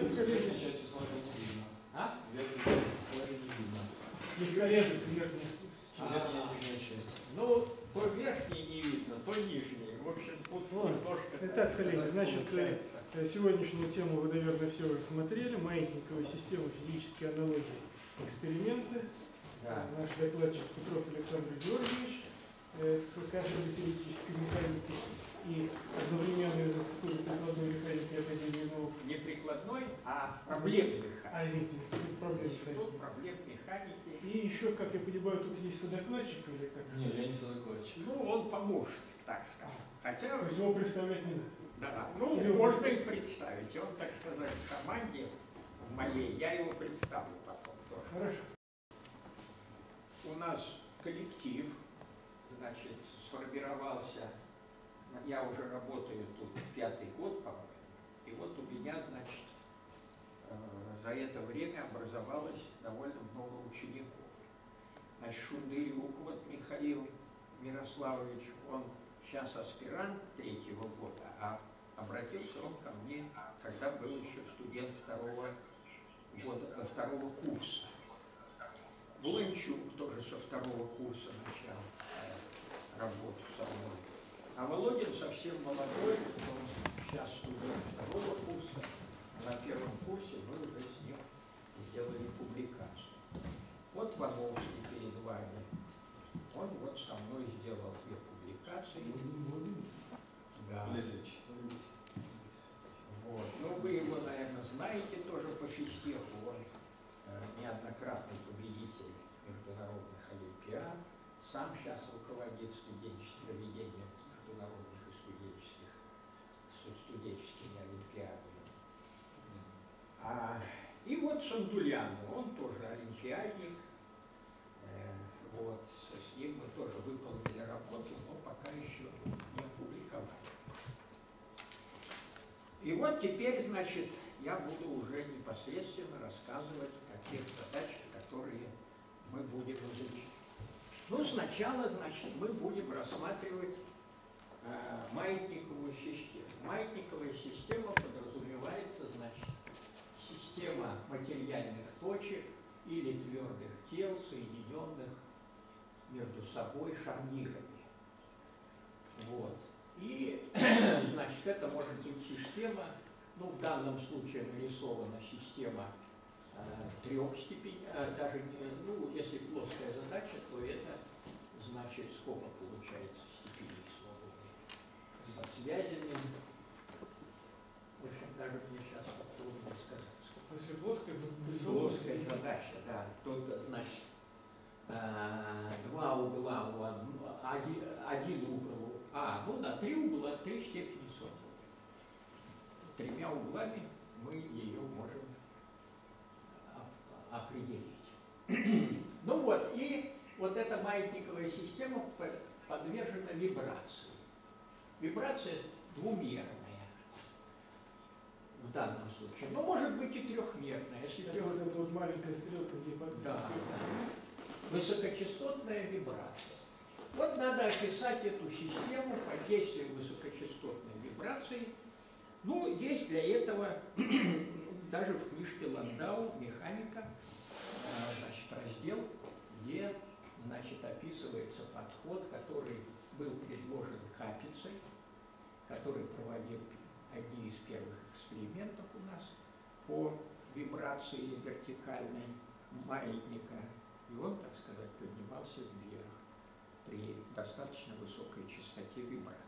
Верхней части слайда не видно. А? Верхней части слайда не видно. слегка режется верхняя А. Верхняя и нижняя часть. Ну, то верхний не видно, то нижний. В общем, тут Вот. немножко... так Итак, коллеги, значит, э, сегодняшнюю тему вы, наверное, все уже смотрели. Маятниковая система физические аналогии эксперименты. Да. Наш докладчик Петров Александр Георгиевич э, с кафедры теоретической механики и одновременно из Института прикладной механики Академии наук. Не прикладной, а проблемной механики. А, извините, Институт проблем механики. проблем механики. И еще, как я понимаю, тут есть содокладчик или как? Нет, я не садокладчик. Ну, он помощник, так скажем. Хотя, То есть его представлять не надо. да, ну, Или он- можно и представить. Он, так сказать, в команде в моей, я его представлю потом тоже. Хорошо. У нас коллектив, значит, сформировался, я уже работаю тут пятый год, и вот у меня, значит, э, за это время образовалось довольно много учеников. Значит, Шундырюк, вот Михаил Мирославович, он сейчас аспирант третьего года, а обратился он ко мне, когда был еще студент второго года, э, второго курса. Буленчук тоже со второго курса начал э, работу со мной. А Володин совсем молодой, он сейчас студент второго курса, а на первом курсе мы уже с ним сделали публикацию. Вот Вановский перед вами. Он вот со мной сделал две публикации. Да. Вот. Ну, вы его, наверное, знаете тоже по физтеху. Он э, неоднократный победитель международных олимпиад. Сам сейчас руководит студенческим проведением международных и студенческих, с- студенческими олимпиадами. А, и вот Сандулян, он тоже олимпиадник. Э, вот, с ним мы тоже выполнили работу, но пока еще не опубликовали. И вот теперь, значит, я буду уже непосредственно рассказывать о тех задачах, которые мы будем изучить. Ну, сначала, значит, мы будем рассматривать э, маятниковую систему. Маятниковая система подразумевается, значит, система материальных точек или твердых тел, соединенных между собой шарнирами. Вот. И, значит, это может быть система, ну, в данном случае нарисована система э, трех степеней, э, даже, ну, если плоская задача, то это значит, сколько получается степеней свободы со связями. В общем, даже мне сейчас то Плоская задача, да. Тут, значит, э, два угла, у од- один, один угол, а, ну да, три угла, три степени свободы. Тремя углами мы ее можем оп- определить. Ну вот, и вот эта маятниковая система по- подвержена вибрации. Вибрация двумерная в данном случае. Но может быть и трехмерная. Если Это вот эта вот маленькая стрелка, где да. Высокочастотная вибрация. Вот надо описать эту систему под действием высокочастотной вибрации. Ну, есть для этого даже в книжке Ландау «Механика» э, значит, раздел, где значит, описывается подход, который был предложен Капицей, который проводил одни из первых экспериментов у нас по вибрации вертикальной маятника. И он, так сказать, поднимался вверх при достаточно высокой частоте вибрации.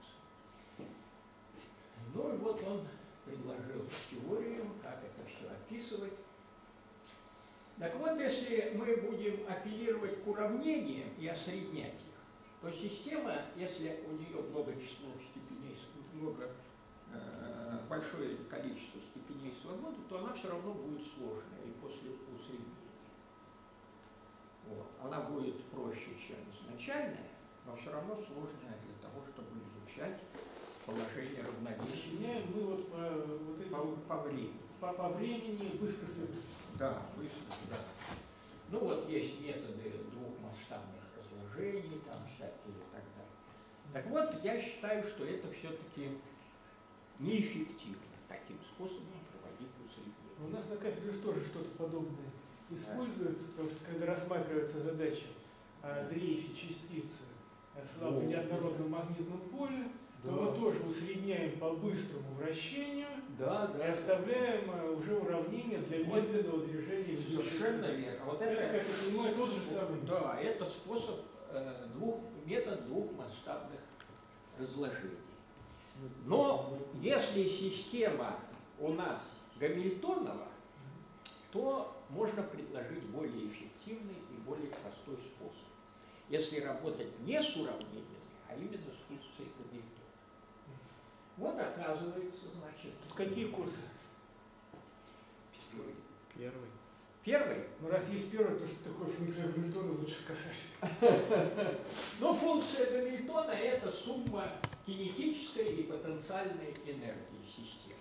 Ну и вот он предложил теорию, как это все описывать. Так вот, если мы будем апеллировать к уравнениям и осреднять их, то система, если у нее много число степеней, много, большое количество степеней свободы, то она все равно будет сложная и после усреднения. Вот. Она будет проще, чем изначальная, но все равно сложная для того, чтобы изучать положение равновесия мы вот по, вот этим, по, по времени. по, по времени быстрых Да, быстро, да. Ну вот есть методы двухмасштабных разложений, там всякие и так далее. Так вот, я считаю, что это все-таки неэффективно таким способом проводить усреднение. кафедре же тоже что-то подобное используется, потому что когда рассматривается задача о дрейфе частицы в слабо О. неоднородном магнитном поле, то мы тоже усредняем по быстрому вращению Да, и оставляем э, уже уравнение для Вот. медленного движения Совершенно верно. Вот Это, это, как я понимаю, тот же самый. Да, это способ э, двух, метод двух масштабных разложений. Если система у нас Гамильтонова, то можно предложить более эффективный и более простой способ. Если работать не с уравнениями, а именно с функцией Гамильтона. Вот оказывается, значит, Какие курсы? Первый. первый Ну, раз есть первый, то что такое функция Гамильтона, лучше сказать. Но функция Гамильтона – это сумма кинетической и потенциальной энергии системы.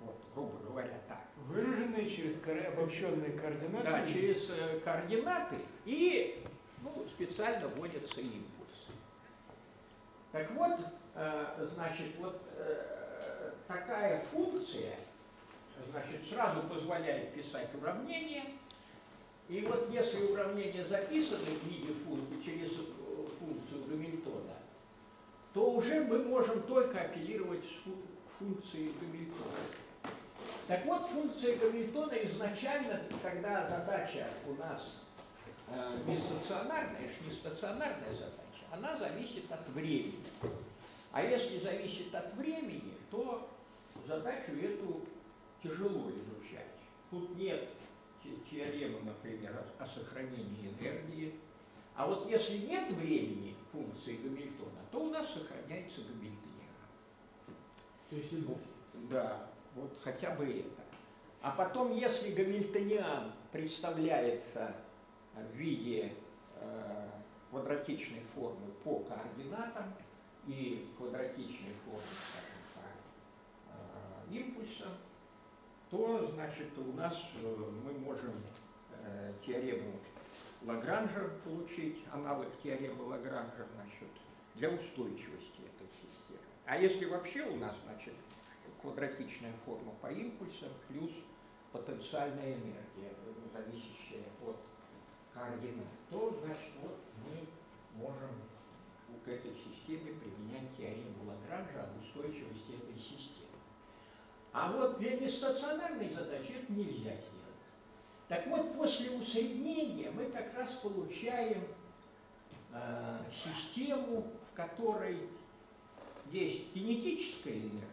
Вот, грубо говоря, так. Выраженные через обобщенные координаты. Да, через э, координаты и ну, специально вводятся импульсы. Так вот, э, значит, вот э, такая функция, значит, сразу позволяет писать уравнение. И вот если уравнение записано в виде функции через то уже мы можем только апеллировать к функции Гамильтона. Так вот, функция Гамильтона изначально, когда задача у нас э, не стационарная, не стационарная задача, она зависит от времени. А если зависит от времени, то задачу эту тяжело изучать. Тут нет те- теоремы, например, о сохранении энергии. А вот если нет времени функции Гамильтона, то у нас сохраняется гамильтониан. То есть индукция. Да, вот хотя бы это. А потом, если гамильтониан представляется в виде э, квадратичной формы по координатам и квадратичной формы, скажем, по э, импульсам, то, значит, у нас э, мы можем э, теорему Лагранжа получить, аналог теоремы Лагранжа, значит, для устойчивости этой системы. А если вообще у нас, значит, квадратичная форма по импульсам плюс потенциальная энергия, зависящая от координат, то, значит, вот мы можем к этой системе применять теорему Лагранжа об устойчивости этой системы. А вот для нестационарной задачи это нельзя сделать. Так вот, после усреднения мы как раз получаем э, систему, в которой есть кинетическая энергия,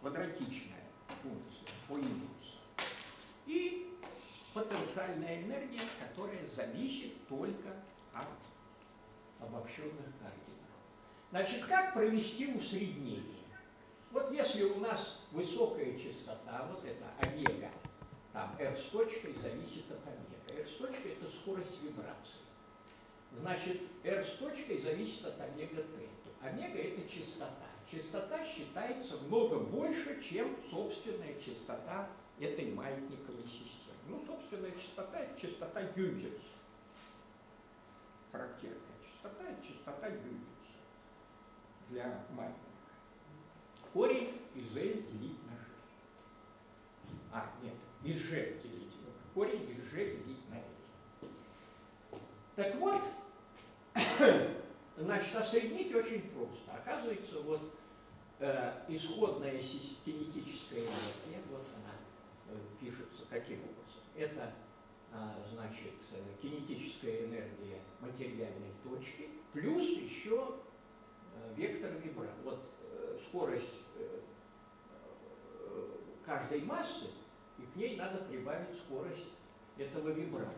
квадратичная функция по импульсу, и потенциальная энергия, которая зависит только от обобщенных координат. Значит, как провести усреднение? Вот если у нас высокая частота, вот это омега, там r с точкой зависит от омега. r с точкой это скорость вибрации. Значит, r с точкой зависит от омега t. Омега это частота. Частота считается много больше, чем собственная частота этой маятниковой системы. Ну, собственная частота это частота Гюйгенса. Характерная частота это частота Гюйгенса для маятника. Корень из L делить на G. А, нет, из G делить. Корень из G делить на L. Так вот, значит, осоединить очень просто. Оказывается, вот э, исходная кинетическая энергия, вот она э, пишется таким образом. Это, а, значит, э, кинетическая энергия материальной точки, плюс еще э, вектор вибра. Вот э, скорость э, э, каждой массы, и к ней надо прибавить скорость этого вибратора.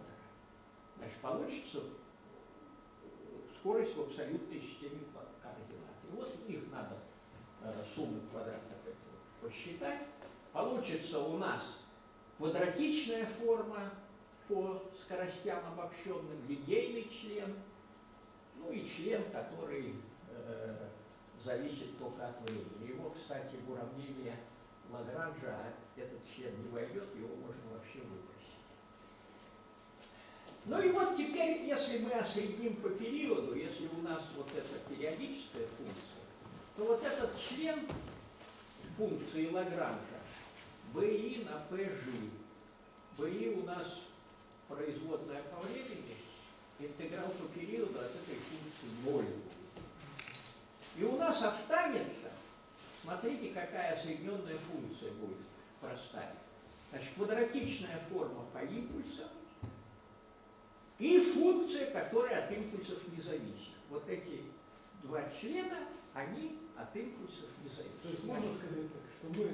Значит, получится э, скорость в абсолютной системе ко- координат. И вот их надо э, сумму квадратов этого посчитать. Получится у нас квадратичная форма по скоростям обобщенным, линейный член, ну и член, который э, зависит только от времени. Его, кстати, уравнение Лагранжа этот член не войдет, его можно вообще выбросить. Ну и вот теперь, если мы осредним по периоду, если у нас вот эта периодическая функция, то вот этот член функции Лагранжа BI на PG были у нас производная по времени, интеграл по периоду от этой функции 0 будет. И у нас останется, смотрите, какая соединенная функция будет простая. Значит, квадратичная форма по импульсам и функция, которая от импульсов не зависит. Вот эти два члена, они от импульсов не зависят. То есть можно сказать так, что мы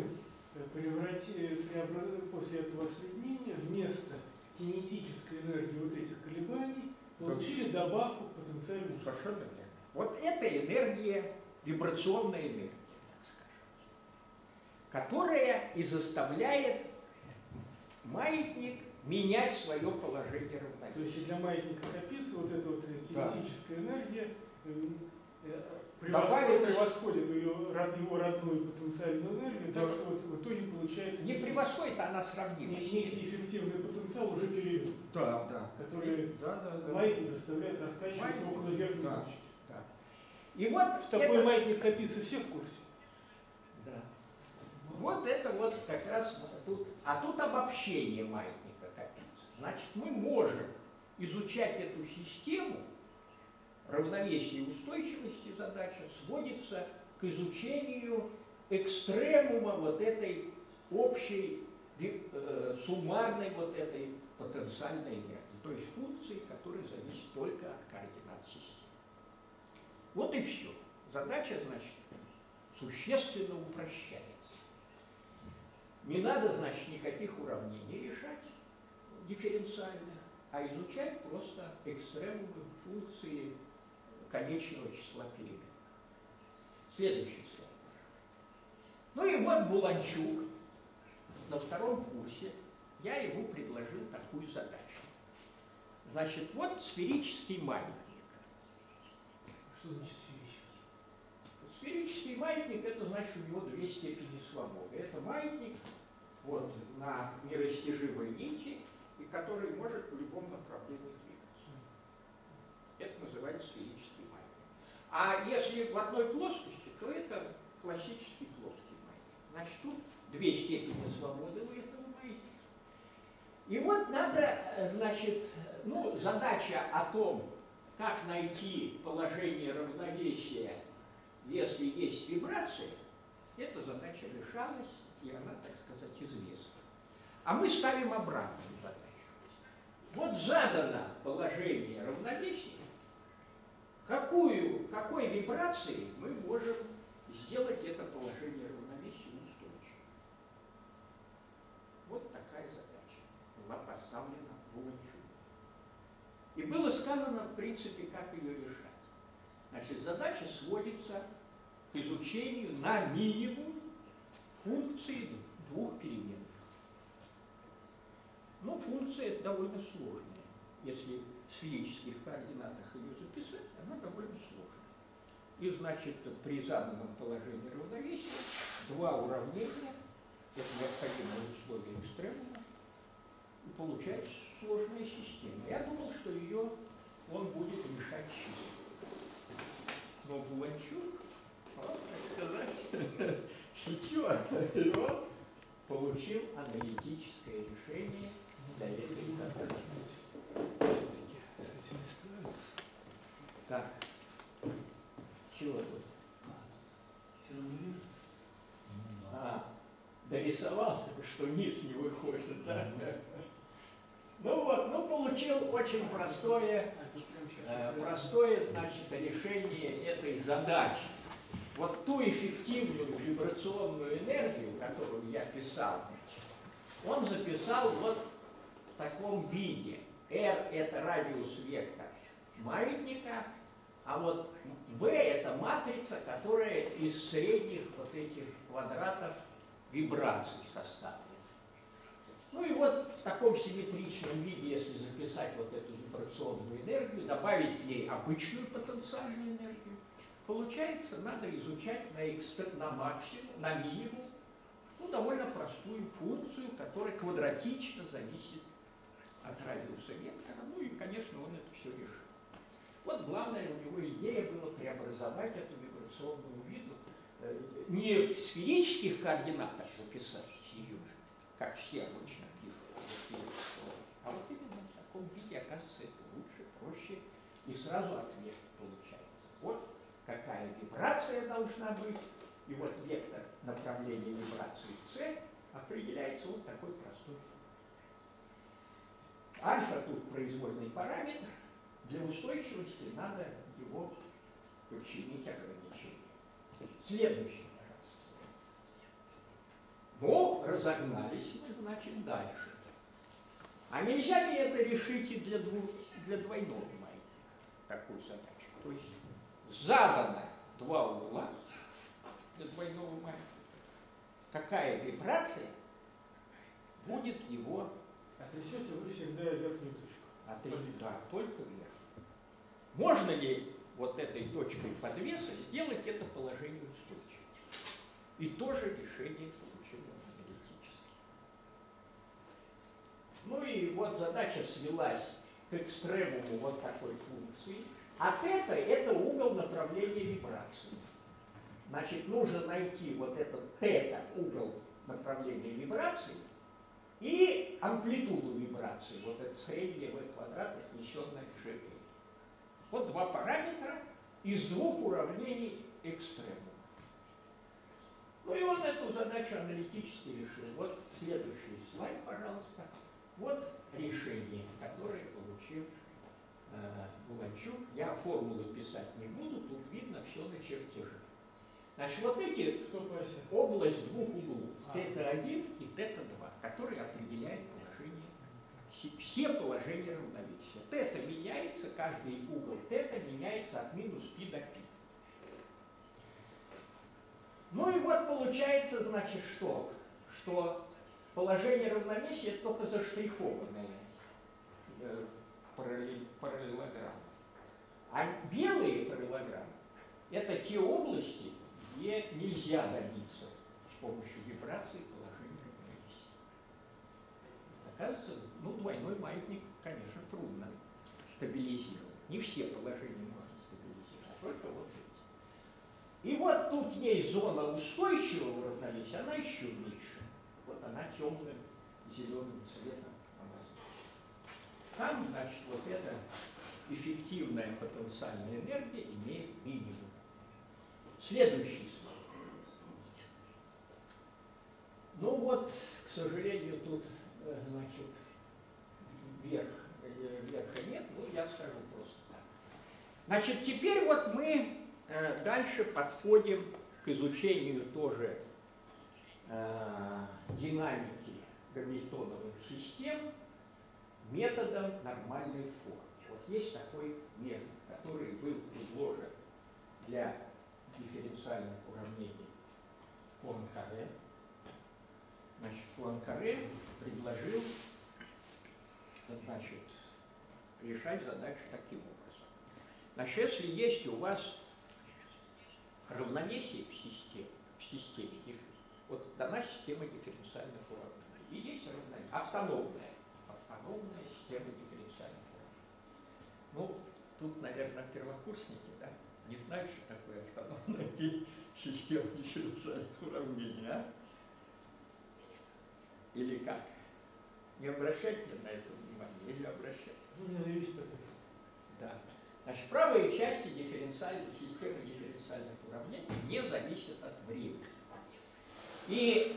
э, превратили, преобра- после этого соединения вместо кинетической энергии вот этих колебаний получили добавку потенциальных Совершенно верно. Вот это энергия, вибрационная энергия, которая и заставляет маятник менять свое положение То равновесия. есть и для маятника копится вот эта вот э, Да. кинетическая энергия, э, Добавит- превосходит, превосходит ее, его родную потенциальную энергию, так Да. что вот в итоге получается Не превосходит, а она сравнима. некий эффективный потенциал уже перевернут, Да, да. который Да, да, да. маятник заставляет раскачиваться Маятник, около верхней да. точки. И вот Такой это- маятник копится все в курсе. Вот это вот как раз тут, а тут обобщение маятника копится. Значит, мы можем изучать эту систему, равновесие и устойчивости задача сводится к изучению экстремума вот этой общей э, суммарной вот этой потенциальной энергии, то есть функции, которые зависят только от координат системы. Вот и все. Задача, значит, существенно упрощается. Не надо, значит, никаких уравнений решать дифференциальных, а изучать просто экстремумы функции конечного числа переменных. Следующий слайд. Ну и вот Буланчук на втором курсе я ему предложил такую задачу. Значит, вот сферический маятник. Что значит сферический? Сферический маятник, это значит у него две степени свободы. Это маятник вот, на нерастяжимой нити, и который может в любом направлении двигаться. Это называется сферический маятник. А если в одной плоскости, то это классический плоский маятник. Значит, тут две степени свободы у этого маятника. И вот надо, значит, ну, задача о том, как найти положение равновесия если есть вибрация, эта задача решалась, и она, так сказать, известна. А мы ставим обратную задачу. Вот задано положение равновесия, какую, какой вибрацией мы можем сделать это положение равновесия устойчивым. Вот такая задача была поставлена Буланчуку. И было сказано, в принципе, как ее решать. Значит, задача сводится к изучению на минимум функции двух переменных. Но функция довольно сложная. Если в сферических координатах ее записать, она довольно сложная. И значит, при заданном положении равновесия два уравнения, это необходимое условие экстремума, и получается сложная система. Я думал, что ее он будет решать чисто. Но Буланчук, так сказать, шутер, и он получил аналитическое решение для этой задачи. Так, чего тут? А, дорисовал, что низ не выходит, да? Ну вот, ну получил очень простое Э, простое, значит, решение этой задачи. Вот ту эффективную вибрационную энергию, которую я писал, он записал вот в таком виде. R – это радиус вектор маятника, а вот V – это матрица, которая из средних вот этих квадратов вибраций составлена. Ну и вот в таком симметричном виде, если записать вот эту вибрационную энергию, добавить к ней обычную потенциальную энергию, получается, надо изучать на, экстр... на максимум, на минимум, ну, довольно простую функцию, которая квадратично зависит от радиуса вектора. Ну и, конечно, он это все решил. Вот главная у него идея была преобразовать эту вибрационную виду, э, не в сферических координатах записать ее, как все обычно пишут, слово. а вот именно в таком виде, оказывается, это лучше, проще, и сразу ответ получается. Вот какая вибрация должна быть, и вот вектор направления вибрации c определяется вот такой простой. Альфа тут произвольный параметр, для устойчивости надо его подчинить ограничению. Следующий, пожалуйста. Ну, разогнались мы, значит, дальше. А нельзя ли это решить и для, двух, для двойного маятника, такую задачу? То есть задано два угла для двойного маятника. Какая вибрация будет его Отрисете вы всегда верхнюю точку. отрезать? Да, только вверх. Можно ли вот этой точкой подвеса сделать это положение устойчивым? И тоже решение получилось аналитически. Ну и вот задача свелась к экстремуму вот такой функции. А θ – это угол направления вибрации. Значит, нужно найти вот этот θ, угол направления вибрации, и амплитуду вибрации, вот это среднее v квадрат, отнесенное к gp. Вот два параметра из двух уравнений экстремума. Ну и он эту задачу аналитически решил. Вот следующий слайд, пожалуйста. Вот решение, которое получил э, Буланчук. Я формулы писать не буду, тут видно все на чертеже. Значит, вот эти Что по оси? область двух углов, А. θ1 и θ2, которые определяют положение, все- все положения равновесия. Θ меняется, каждый угол θ меняется от минус π до π. Ну и вот получается, значит, что? Что положение равновесия это только заштрихованное э, параллель- параллелограммы. А белые параллелограммы это те области, где нельзя добиться с помощью вибрации положения равновесия. Оказывается, ну, двойной маятник, конечно, трудно стабилизировать. Не все положения можно стабилизировать, только вот эти. И вот тут есть зона устойчивого равновесия, она еще меньше. Вот она темным зеленым цветом. Там, значит, вот эта эффективная потенциальная энергия имеет минимум. Следующий слайд. Ну вот, к сожалению, тут, э, значит, вверх, э, верха нет, ну я скажу просто так. Значит, теперь вот мы э, дальше подходим к изучению тоже динамики гамильтоновых систем методом нормальной формы. Вот есть такой метод, который был предложен для дифференциальных уравнений Пуанкаре. Значит, Пуанкаре предложил значит, решать задачу таким образом. Значит, если есть у вас равновесие в системе, в системе, вот дана система дифференциальных уравнений, и есть равновесие, автономная, автономная система дифференциальных уравнений. Ну, тут, наверное, первокурсники, да, не знают, что такое автономная система дифференциальных уравнений, а? Или как? Не обращать мне на это внимание или обращать? Ну, не зависит от этого. Да. Значит, правая часть дифференциальной системы дифференциальных уравнений не зависит от времени. И,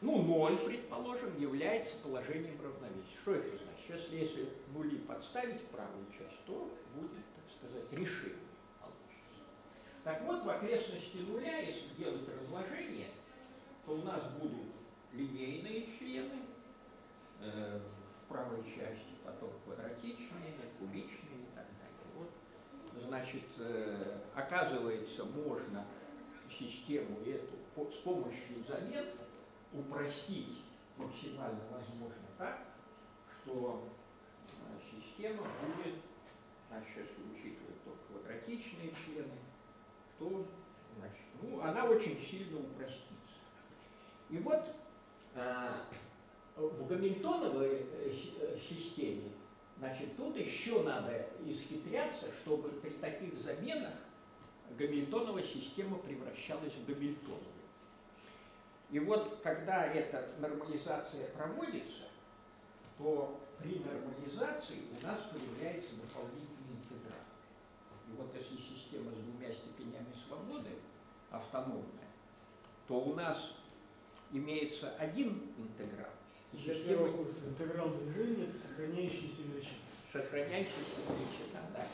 ну, ноль, предположим, является положением равновесия. Что это значит? Если, если нули подставить в правую часть, то будет, так сказать, решение получится. Так вот, в окрестности нуля, если делать разложение, то у нас будут линейные члены э, в правой части, потом квадратичные, кубичные и так далее. Вот, значит, э, оказывается, можно систему эту с помощью замен упростить максимально возможно так, что э, система будет, значит, если учитывать только квадратичные члены, то, значит, ну, она очень сильно упростится. И вот э, в гамильтоновой э, э, системе, значит, тут еще надо исхитряться, чтобы при таких заменах гамильтонова система превращалась в гамильтоновую. И вот когда эта нормализация проводится, то при нормализации у нас появляется дополнительный интеграл. И вот если система с двумя степенями свободы автономная, то у нас имеется один интеграл. и система курса интеграл движения – это сохраняющаяся величина. сохраняющаяся величина, да.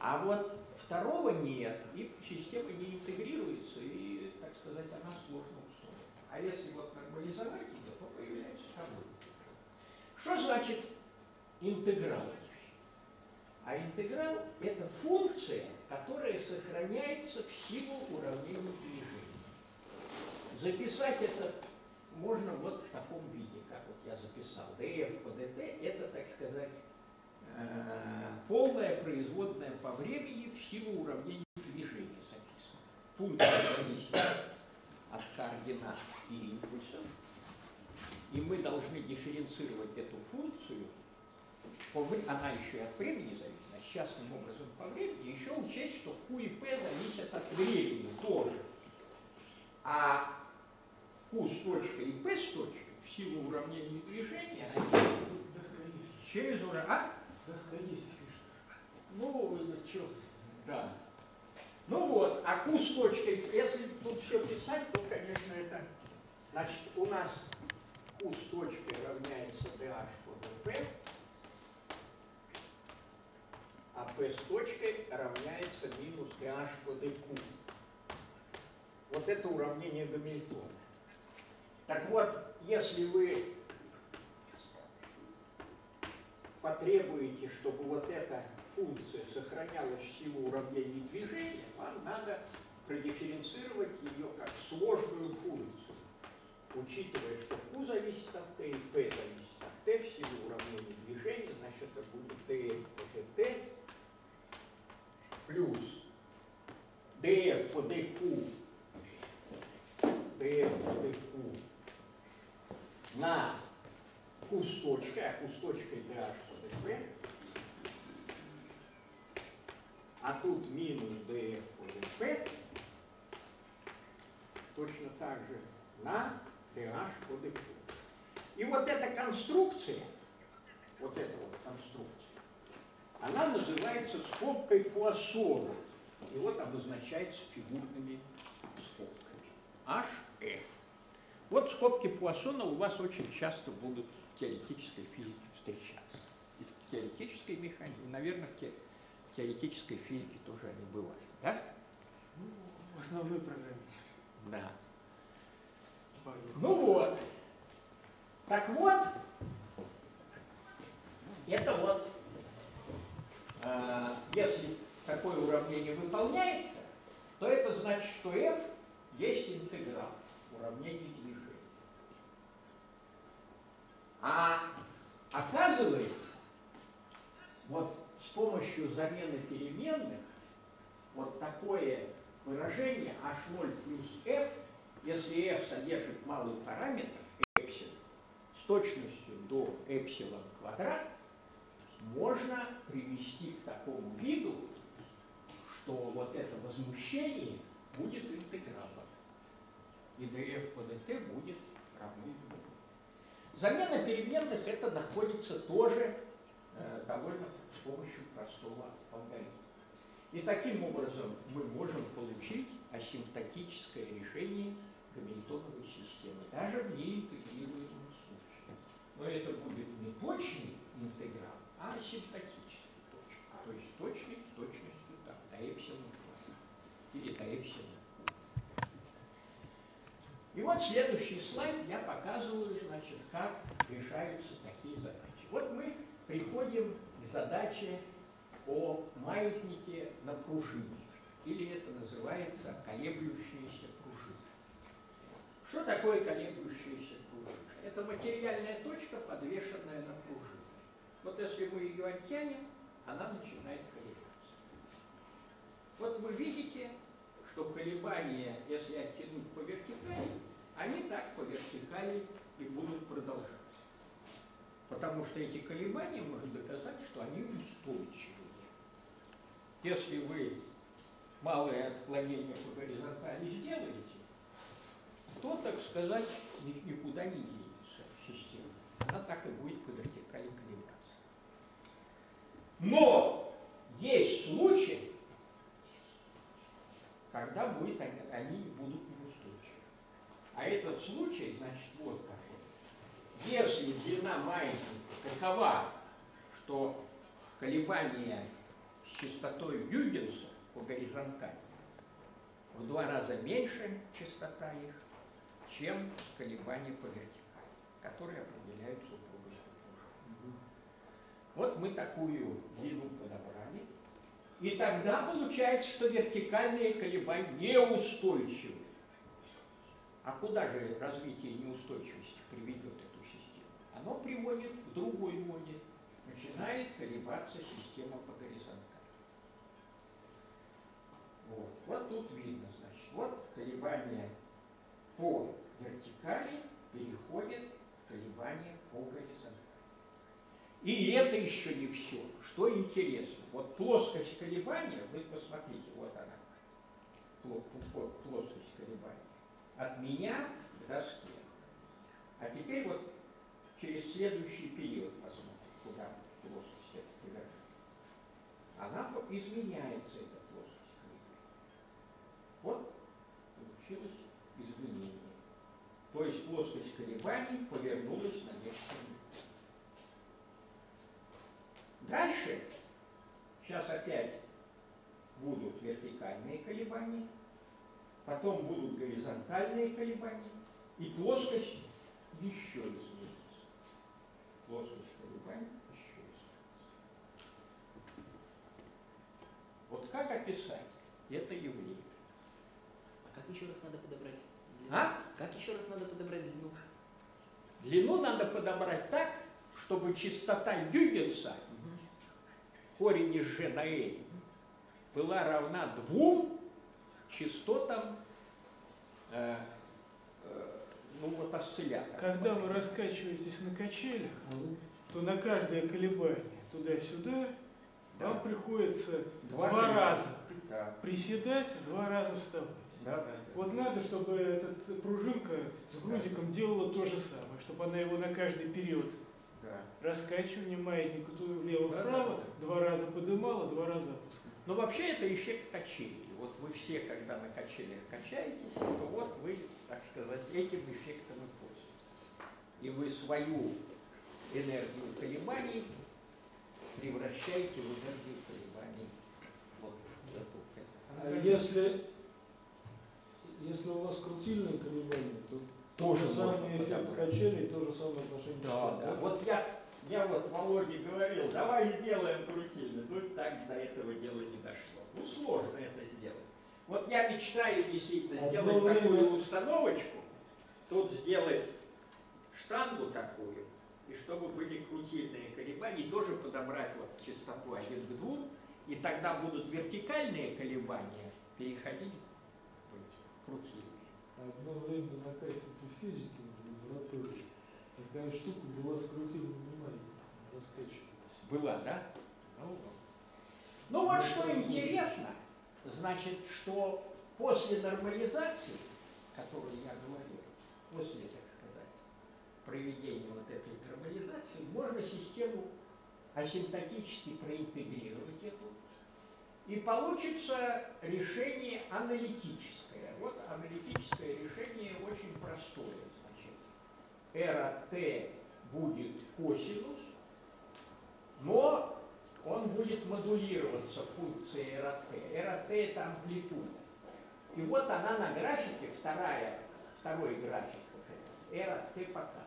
А вот второго нет, и система не интегрируется, и, так сказать, она устроена. А если вот нормализовать ее, то появляется второй. Что значит интеграл? А интеграл – это функция, которая сохраняется в силу уравнений движения. Записать это можно вот в таком виде, как вот я записал. df по dt – это, так сказать, э, полная производная по времени в силу уравнений движения записана. Функция зависит от координат и импульсов. И мы должны дифференцировать эту функцию, она еще и от времени зависит, а частным образом по времени, еще учесть, что Q и P зависят от времени тоже. А Q с точкой и P с точкой в силу уравнений движения через ура... А? Доска есть, если что. Ну, что? Да. Ну вот, а Q с точкой, если тут все писать, то, конечно, это... Значит, у нас Q с точкой равняется dH по dP, а P с точкой равняется минус dH по dQ. Вот это уравнение Гамильтона. Так вот, если вы потребуете, чтобы вот эта функция сохранялась в силу уравнений движения, вам надо продифференцировать ее как сложную функцию, учитывая, что Q зависит от T и P зависит от T в силу уравнений движения, значит это будет df по dt плюс df по dq. Df по dq на Q с точкой, а Q с точкой dh по dp, а тут минус df по dp, точно так же на dh по dq. И вот эта конструкция, вот эта вот конструкция, она называется скобкой Пуассона. И вот обозначается фигурными скобками. HF. Вот скобки Пуассона у вас очень часто будут в теоретической физике встречаться. И в теоретической механике, наверное, в те- теоретической физике тоже они бывают. Да? Ну, в основной программе. Да. Ну вот. Так вот, это вот, э, если такое уравнение выполняется, то это значит, что f есть интеграл уравнений движения. А оказывается, вот с помощью замены переменных, вот такое выражение h0 плюс f, если f содержит малый параметр, эпсилон, с точностью до эпсилон квадрат, можно привести к такому виду, что вот это возмущение будет интегралом. И df по dt будет равно нулю. Замена переменных это находится тоже э, довольно с помощью простого алгоритма. И таким образом мы можем получить асимптотическое решение Гамильтоновой системы, даже в неинтегрируемом случае. Но это будет не точный интеграл, а асимптотический точный. То есть точный с точностью там, до эпсилон квадрат или до эпсилон и вот следующий слайд я показываю, значит, как решаются такие задачи. Вот мы приходим к задаче о маятнике на пружине, или это называется колеблющаяся. Что такое колеблющаяся пружина? Это материальная точка, подвешенная на пружине. Вот если мы ее оттянем, она начинает колебаться. Вот вы видите, что колебания, если оттянуть по вертикали, они так по вертикали и будут продолжаться. Потому что эти колебания можно доказать, что они устойчивые. Если вы малое отклонение по горизонтали сделаете, то, так сказать, ни- никуда не денется система. Она так и будет по вертикали колебаться. Но есть случаи, когда будет, они, они будут неустойчивы. А этот случай, значит, вот какой. Если длина маятника такова, что колебания с частотой Гюгенса по горизонтали в два раза меньше частота их, чем колебания по вертикали, которые определяются упругостью пружины. Вот мы такую длину подобрали. И тогда получается, что вертикальные колебания неустойчивы. А куда же развитие неустойчивости приведет эту систему? Оно приводит к другой моде. Начинает колебаться система по горизонтали. Вот, вот тут видно, значит, вот колебания по вертикали переходят в колебания по горизонтали. И это еще не все. Что интересно, вот плоскость колебания, вы посмотрите, вот она, пло- пло- плоскость колебания, от меня к доске. А теперь вот через следующий период посмотрим, куда плоскость эта повернется. Она изменяется, эта плоскость колебания. Вот получилось изменение. То есть плоскость колебаний повернулась на некотором Дальше, сейчас опять будут вертикальные колебания, потом будут горизонтальные колебания, и плоскость еще изменится. Плоскость колебаний еще изменится. Вот как описать это явление? А как еще раз надо подобрать? А? Как еще раз надо подобрать длину? Длину надо подобрать так, чтобы частота Гюгенса корень из g на n была равна двум частотам э, э, ну вот осциллятора. Когда вы раскачиваетесь на качелях, то на каждое колебание туда-сюда Да. вам приходится Два два, раза Да, приседать, два раза вставать. Да, да. Вот надо, чтобы эта пружинка с грузиком делала то же самое, чтобы она его на каждый период да. раскачивания маятника влево-вправо Да, да, два раза подымала, два раза опускала. Но вообще это эффект качелей. Вот вы все, когда на качелях качаетесь, то вот вы, так сказать, этим эффектом и пользуетесь. И вы свою энергию колебаний превращаете в энергию колебаний. Вот А если, если у вас крутильные колебания, то Тоже тот же самый эффект качелей, то же самое отношение Да, частот, да. Вот я, я вот Володе говорил, давай сделаем крутильный. Ну, так до этого дела не дошло. Ну, сложно это сделать. Вот я мечтаю действительно Одно сделать время- такую установочку, тут сделать штангу такую, и чтобы были крутильные колебания, и тоже подобрать вот частоту 1 к 2, и тогда будут вертикальные колебания переходить крутильные. Одно время на кафедре физики в лаборатории такая штука была с крутильным маятником, раскачивалась. Была, да? Ну. Ну вот что интересно, значит, что после нормализации, о которой я говорил, после, так сказать, проведения вот этой нормализации, можно систему асимптотически проинтегрировать эту, и получится решение аналитическое. Вот аналитическое решение очень простое. Значит, эра t будет косинус, но он будет модулироваться функцией. Эра t это амплитуда. И вот она на графике, вторая, второй график, вот этот, эра t показана.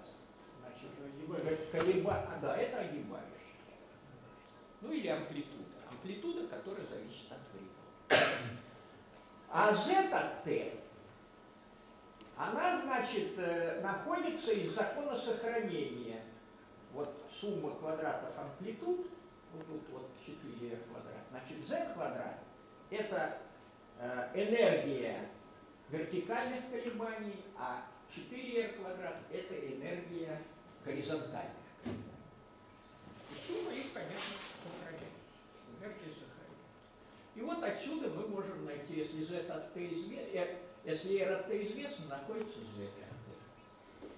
Значит, колеба... да, это огибающая. Ну или амплитуда. Амплитуда, которая зависит от времени. А зета t, она, значит, э, находится из закона сохранения. Вот сумма квадратов амплитуд, вот тут вот 4 квадрат. Значит, z квадрат – это э, энергия вертикальных колебаний, а 4r квадрат – это энергия горизонтальных колебаний. И сумма их, конечно. Энергия сохраняется. И вот отсюда мы можем найти, если z от t изме- э, Если РТ известно, находится ZRT.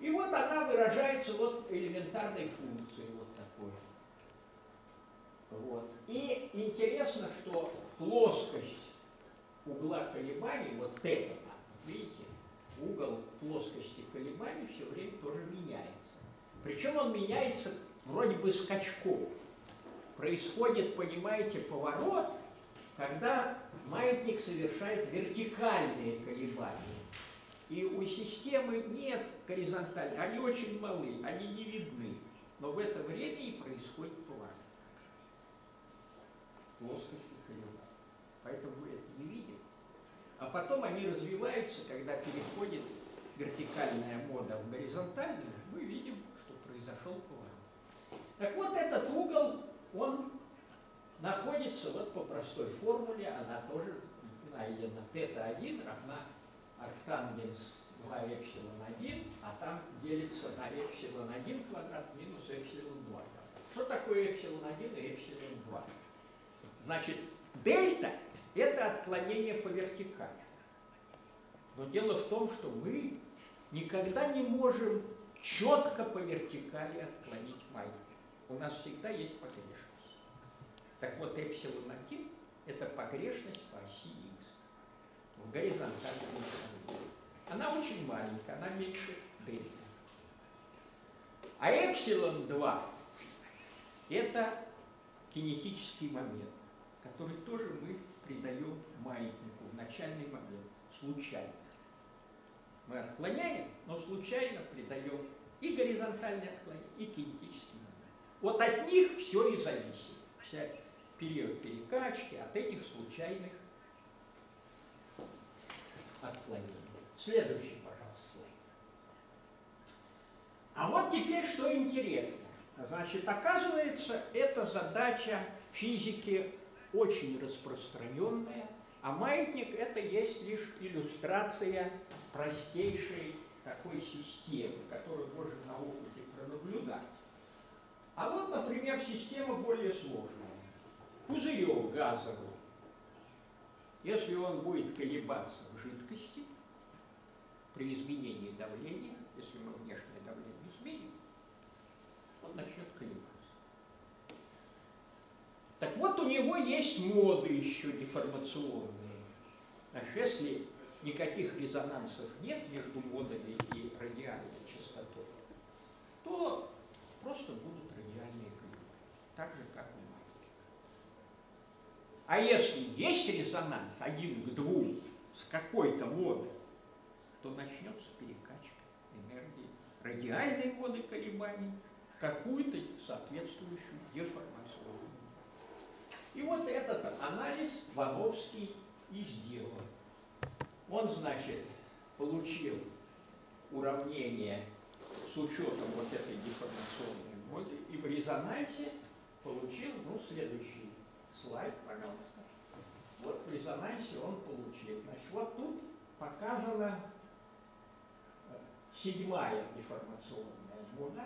И вот она выражается вот элементарной функцией вот такой. Вот. И интересно, что плоскость угла колебаний, вот это, видите, угол плоскости колебаний все время тоже меняется. Причем он меняется вроде бы скачком. Происходит, понимаете, поворот, когда маятник совершает вертикальные колебания. И у системы нет горизонтальных, они очень малы, они не видны. Но в это время и происходит поворот плоскости колебаний. Поэтому мы это не видим. А потом они развиваются, когда переходит вертикальная мода в горизонтальную, мы видим, что произошел поворот. Так вот, этот угол, он находится вот по простой формуле, она тоже найдена. Тета-1 равна арктангенс 2 эпсилон 1, а там делится на эпсилон 1 квадрат минус эпсилон 2. Что такое эпсилон 1 и эпсилон 2? Значит, дельта – это отклонение по вертикали. Но дело в том, что мы никогда не можем четко по вертикали отклонить маятник. У нас всегда есть погрешность. Так вот, эпсилон 1 – это погрешность по оси x в горизонтальном направлении. Она очень маленькая, она меньше дельта. А эпсилон 2 – это кинетический момент который тоже мы придаем маятнику в начальный момент, случайно. Мы отклоняем, но случайно придаем и горизонтальный отклонение, и кинетический момент. Вот от них все и зависит. Вся период перекачки от этих случайных отклонений. Следующий, пожалуйста, слайд. А вот теперь что интересно. Значит, оказывается, эта задача физики очень распространенная, а маятник это есть лишь иллюстрация простейшей такой системы, которую можно на опыте пронаблюдать. А вот, например, система более сложная. Пузырек газовый. Если он будет колебаться в жидкости при изменении давления, если мы внешнее давление изменим, он начнет колебаться. Так вот, у него есть моды еще деформационные. Значит, если никаких резонансов нет между модами и радиальной частотой, то просто будут радиальные колебания, так же, как у маятника. А если есть резонанс один к двум с какой-то модой, то начнется перекачка энергии радиальной моды колебаний в какую-то соответствующую деформацию. И вот этот анализ Вановский и сделал. Он, значит, получил уравнение с учетом вот этой деформационной моды и в резонансе получил, ну, следующий слайд, пожалуйста. Вот в резонансе он получил. Значит, вот тут показана э, седьмая деформационная мода.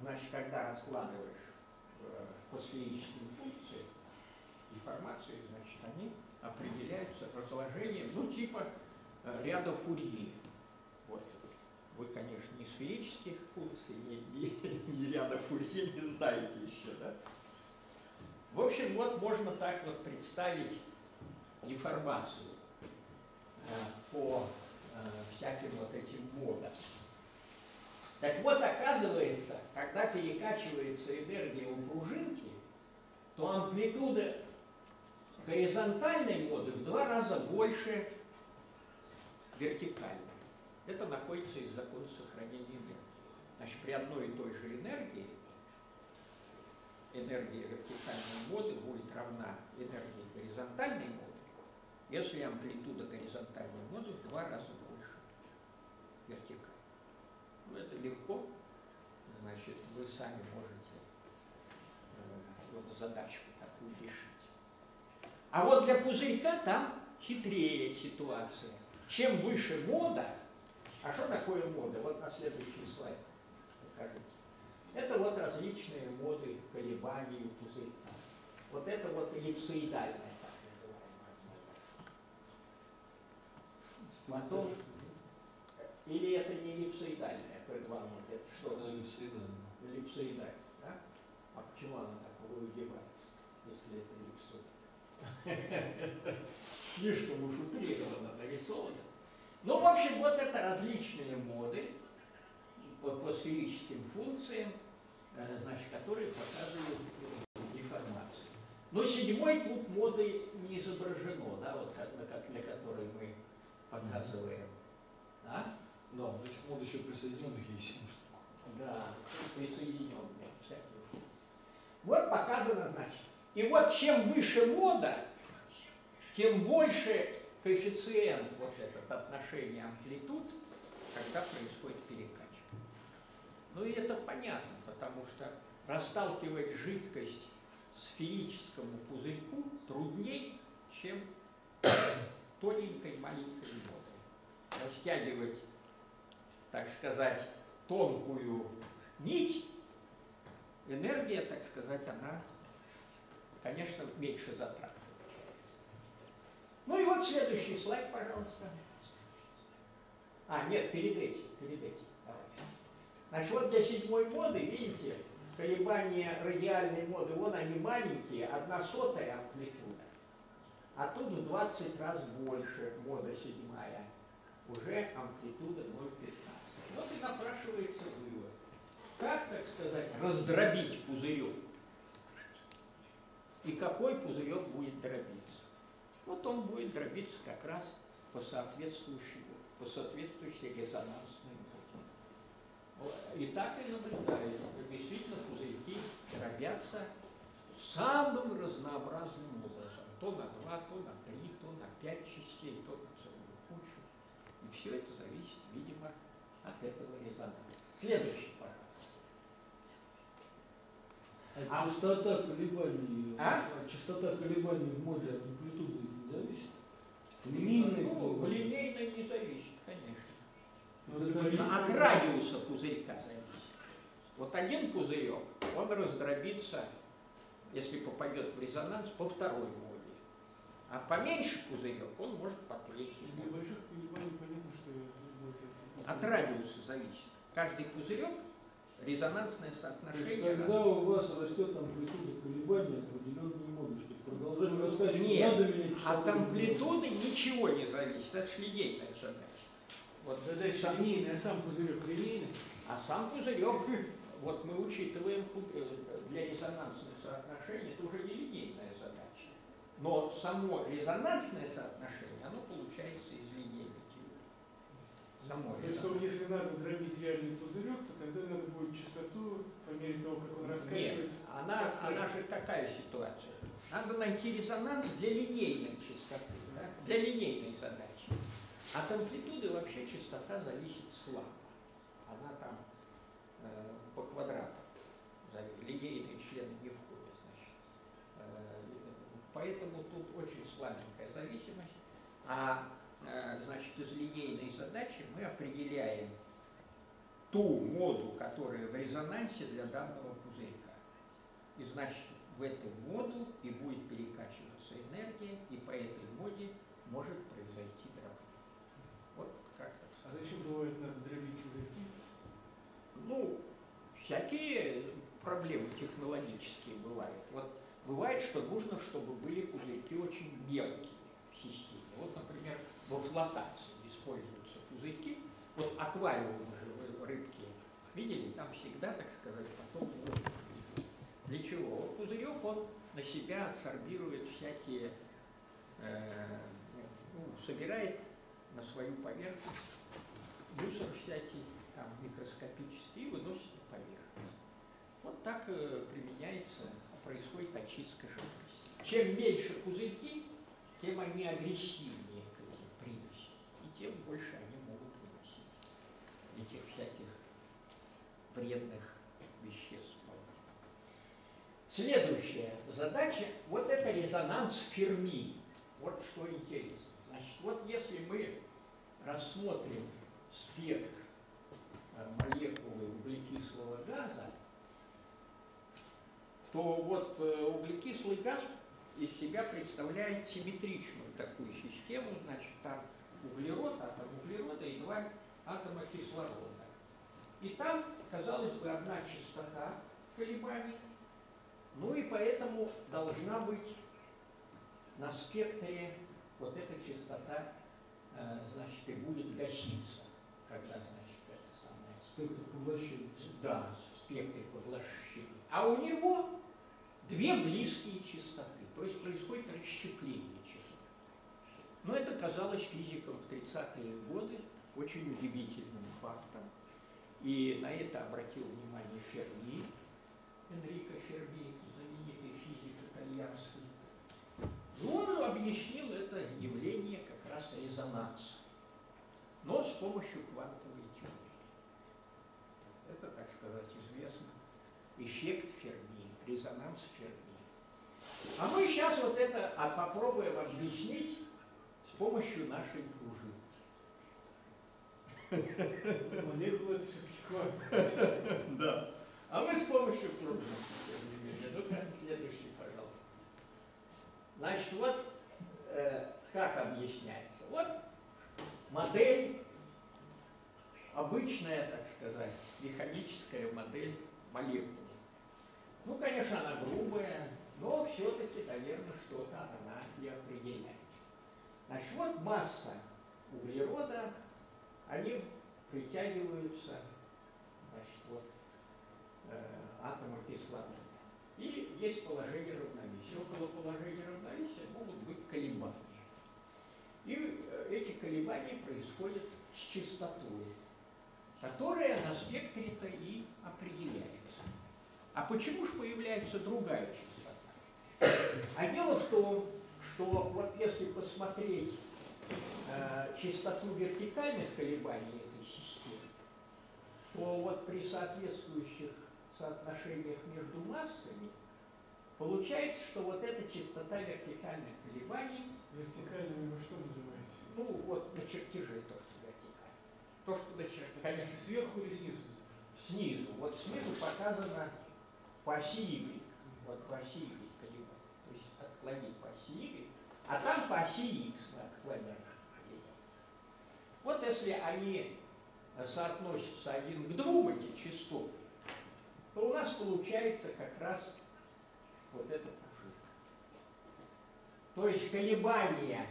Значит, когда раскладываешь э, по сферическим функциям деформации, значит, они определяются разложением, ну, типа э, ряда Фурье. Вот. Вы, конечно, не сферических функций, ни, ни, ни ряда Фурье не знаете еще, да? В общем, вот можно так вот представить деформацию э, по э, всяким вот этим модам. Так вот, оказывается, когда перекачивается энергия у пружинки, то амплитуда горизонтальной моды в два раза больше вертикальной. Это находится из закона сохранения энергии. Значит, при одной и той же энергии энергия вертикальной моды будет равна энергии горизонтальной моды, если амплитуда горизонтальной моды в два раза больше вертикальной. Ну, это легко. Значит, вы сами можете э, вот задачку такую решить. А вот для пузырька там хитрее ситуация. Чем выше мода, а что такое мода? Вот на следующий слайд покажите. Это вот различные моды колебаний у пузырька. Вот это вот эллипсоидальная так называемая. Потом, или это не эллипсоидальная, как вам вот это что? Что-то эллипсоидальное. Эллипсоидальная, да? А почему она так выгибается, если это эллипсоид? Слишком уж утрированно нарисовано. Ну, в общем, вот это различные моды по, по сферическим функциям, значит, которые показывают э, деформацию. Но седьмой тут моды не изображено, да, вот как, на как для которой мы показываем. Да? Да, но этих мод еще присоединенных есть 7 штук. Да, присоединенные всякие. Вот показано, значит. И вот чем выше мода, тем больше коэффициент вот этот отношение амплитуд, когда происходит перекачка. Ну и это понятно, потому что расталкивать жидкость сферическому пузырьку трудней, чем тоненькой маленькой модой. Растягивать, так сказать, тонкую нить, энергия, так сказать, она, конечно, меньше затрат. Ну и вот следующий слайд, пожалуйста. А, нет, перед этим, перед этим. Значит, вот для седьмой моды, видите, колебания радиальной моды, вон они маленькие, одна сотая амплитуда. А тут в 20 раз больше мода седьмая. Уже амплитуда 0,15. Вот и напрашивается вывод. Как, так сказать, раздробить пузырек? И какой пузырек будет дробиться? Вот он будет дробиться как раз по соответствующему, по соответствующей резонансной. И так и наблюдается, что действительно пузырьки дробятся самым разнообразным образом. То на два, то на три, то на пять частей, то на целую кучу. И все это зависит, видимо, от этого резонанса. Следующий, пожалуйста. А, А- частота колебаний, А? частота колебаний в моде от амплитуды не зависит? Линейные Ну, колебания? линейно не зависит, От радиуса пузырька зависит. Вот один пузырек, он раздробится, если попадет в резонанс, по второй моде. А поменьше пузырек, он может по третьей. Для больших колебаний понятно, что будет это- От радиуса зависит. Каждый пузырек резонансное То есть, соотношение. когда у вас растет амплитуда колебаний определенные моды, чтобы продолжать раскачивать, Нет, надо менять От амплитуды ничего не зависит, это ж линейная задача. Вот Задача линейная, а сам пузырек линейный. А сам пузырек, вот мы учитываем э, для резонансных соотношений, это уже не линейная задача. Но само резонансное соотношение, оно получается из линейной теории. Само То есть, резонансное. если надо дробить реальный пузырек, то тогда надо будет частоту, по мере того, как он Нет, раскачивается. она, подстраивать. она же такая ситуация. Надо найти резонанс для линейной частоты, да? для линейной задачи. От амплитуды вообще частота зависит слабо. Она там э, по зависит. Линейные члены не входят. Значит. Э, поэтому тут очень слабенькая зависимость. А э, значит, из линейной задачи мы определяем ту моду, которая в резонансе для данного пузырька. И значит, в эту моду и будет перекачиваться энергия, и по этой моде может зачем бывает надо дробить пузырьки? Ну, всякие проблемы технологические бывают. Вот бывает, что нужно, чтобы были пузырьки очень мелкие в системе. Вот, например, во флотации используются пузырьки. Вот аквариумы же рыбки видели, там всегда, так сказать, потом. Для чего? Вот пузырек, он на себя адсорбирует всякие, э, ну, собирает на свою поверхность мусор всякий, там, микроскопический, и выносит на поверхность. Вот так э, применяется, происходит очистка жидкости. Чем меньше пузырьки, тем они агрессивнее к этим примесям, и тем больше они могут выносить этих всяких вредных веществ. Следующая задача, вот это резонанс Ферми. Вот что интересно. Значит, вот если мы рассмотрим спектр э, молекулы углекислого газа, то вот э, углекислый газ из себя представляет симметричную такую систему, значит, там углерод, атом углерода и два атома кислорода. И там, казалось бы, одна частота колебаний, ну и поэтому должна быть на спектре вот эта частота, э, значит, и будет гаситься, когда, значит, это самое... Спектр поглощения. Да, спектр поглощения. А у него две близкие частоты, то есть происходит расщепление частот. Но это казалось физикам в 30-е годы очень удивительным фактом. И на это обратил внимание Ферми, Энрико Ферми, знаменитый физик итальянский. И он объяснил это явление как раз резонанс, но с помощью квантовой теории. Это, так сказать, известно. Эффект Ферми, резонанс Ферми. А мы сейчас вот это попробуем объяснить с помощью нашей пружины. Молекула. Да. А мы с помощью менее. Ну-ка, следующий, пожалуйста. Значит, вот э, как объясняется. Вот модель, обычная, так сказать, механическая модель молекулы. Ну, конечно, она грубая, но все-таки, наверное, что-то она и определяет. Значит, вот масса углерода, они притягиваются, значит, вот э, атомы кислорода. И есть положение равновесия. Около положения равновесия могут быть колебания. И э, эти колебания происходят с частотой, которая на спектре-то и определяется. А почему же появляется другая частота? А дело в том, что вот если посмотреть э, частоту вертикальных колебаний этой системы, то вот при соответствующих соотношениях между массами получается, что вот эта частота вертикальных колебаний, Вертикальными вы что называете? ну вот на чертеже то, что вертикально. То, что на чертеже. Конечно, сверху или снизу? снизу. Вот снизу показано по оси Y. Вот по оси Y колебания. То есть отклонить по оси Y. А там по оси X мы отклоняем. Вот если они соотносятся один к двум, эти частоты, то у нас получается как раз вот эта пружина. То есть колебания